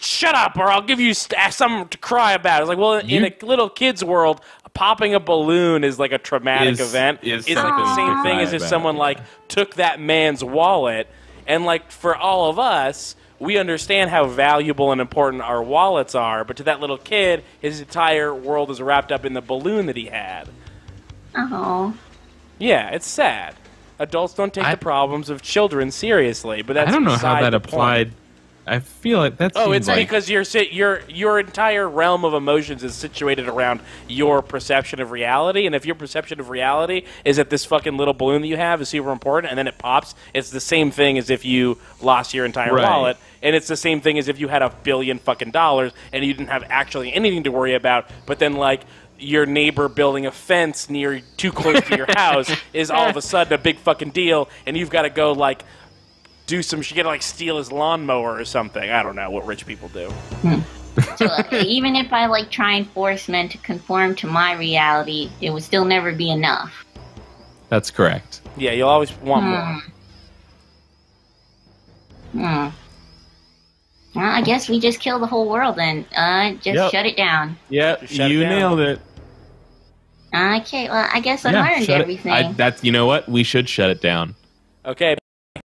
"Shut up, or I'll give you st- something to cry about." It's like, well, in a little kid's world, popping a balloon is like a traumatic Is- event. is it's like the same thing as if about, someone like took that man's wallet, and like for all of us. We understand how valuable and important our wallets are, but to that little kid, his entire world is wrapped up in the balloon that he had. Uh oh. Yeah, it's sad. Adults don't take the problems of children seriously, but that's I don't know how that the point. applied. I feel like that's. Oh, it's like, because your your your entire realm of emotions is situated around your perception of reality, and if your perception of reality is that this fucking little balloon that you have is super important, and then it pops, it's the same thing as if you lost your entire Right. wallet, and it's the same thing as if you had a billion fucking dollars and you didn't have actually anything to worry about, but then like. Your neighbor building a fence near too close to your house is all of a sudden a big fucking deal, and you've got to go like do some. You got to like steal his lawnmower or something. I don't know what rich people do. So uh, even if I like try and force men to conform to my reality, it would still never be enough. That's correct. Yeah, you'll always want more. Hmm. Well, I guess we just kill the whole world then. Uh, just Yep. shut it down. Yep, shut it you down. nailed it. Okay, well, I guess I Yeah, learned everything. I, that's you know what we should shut it down. Okay.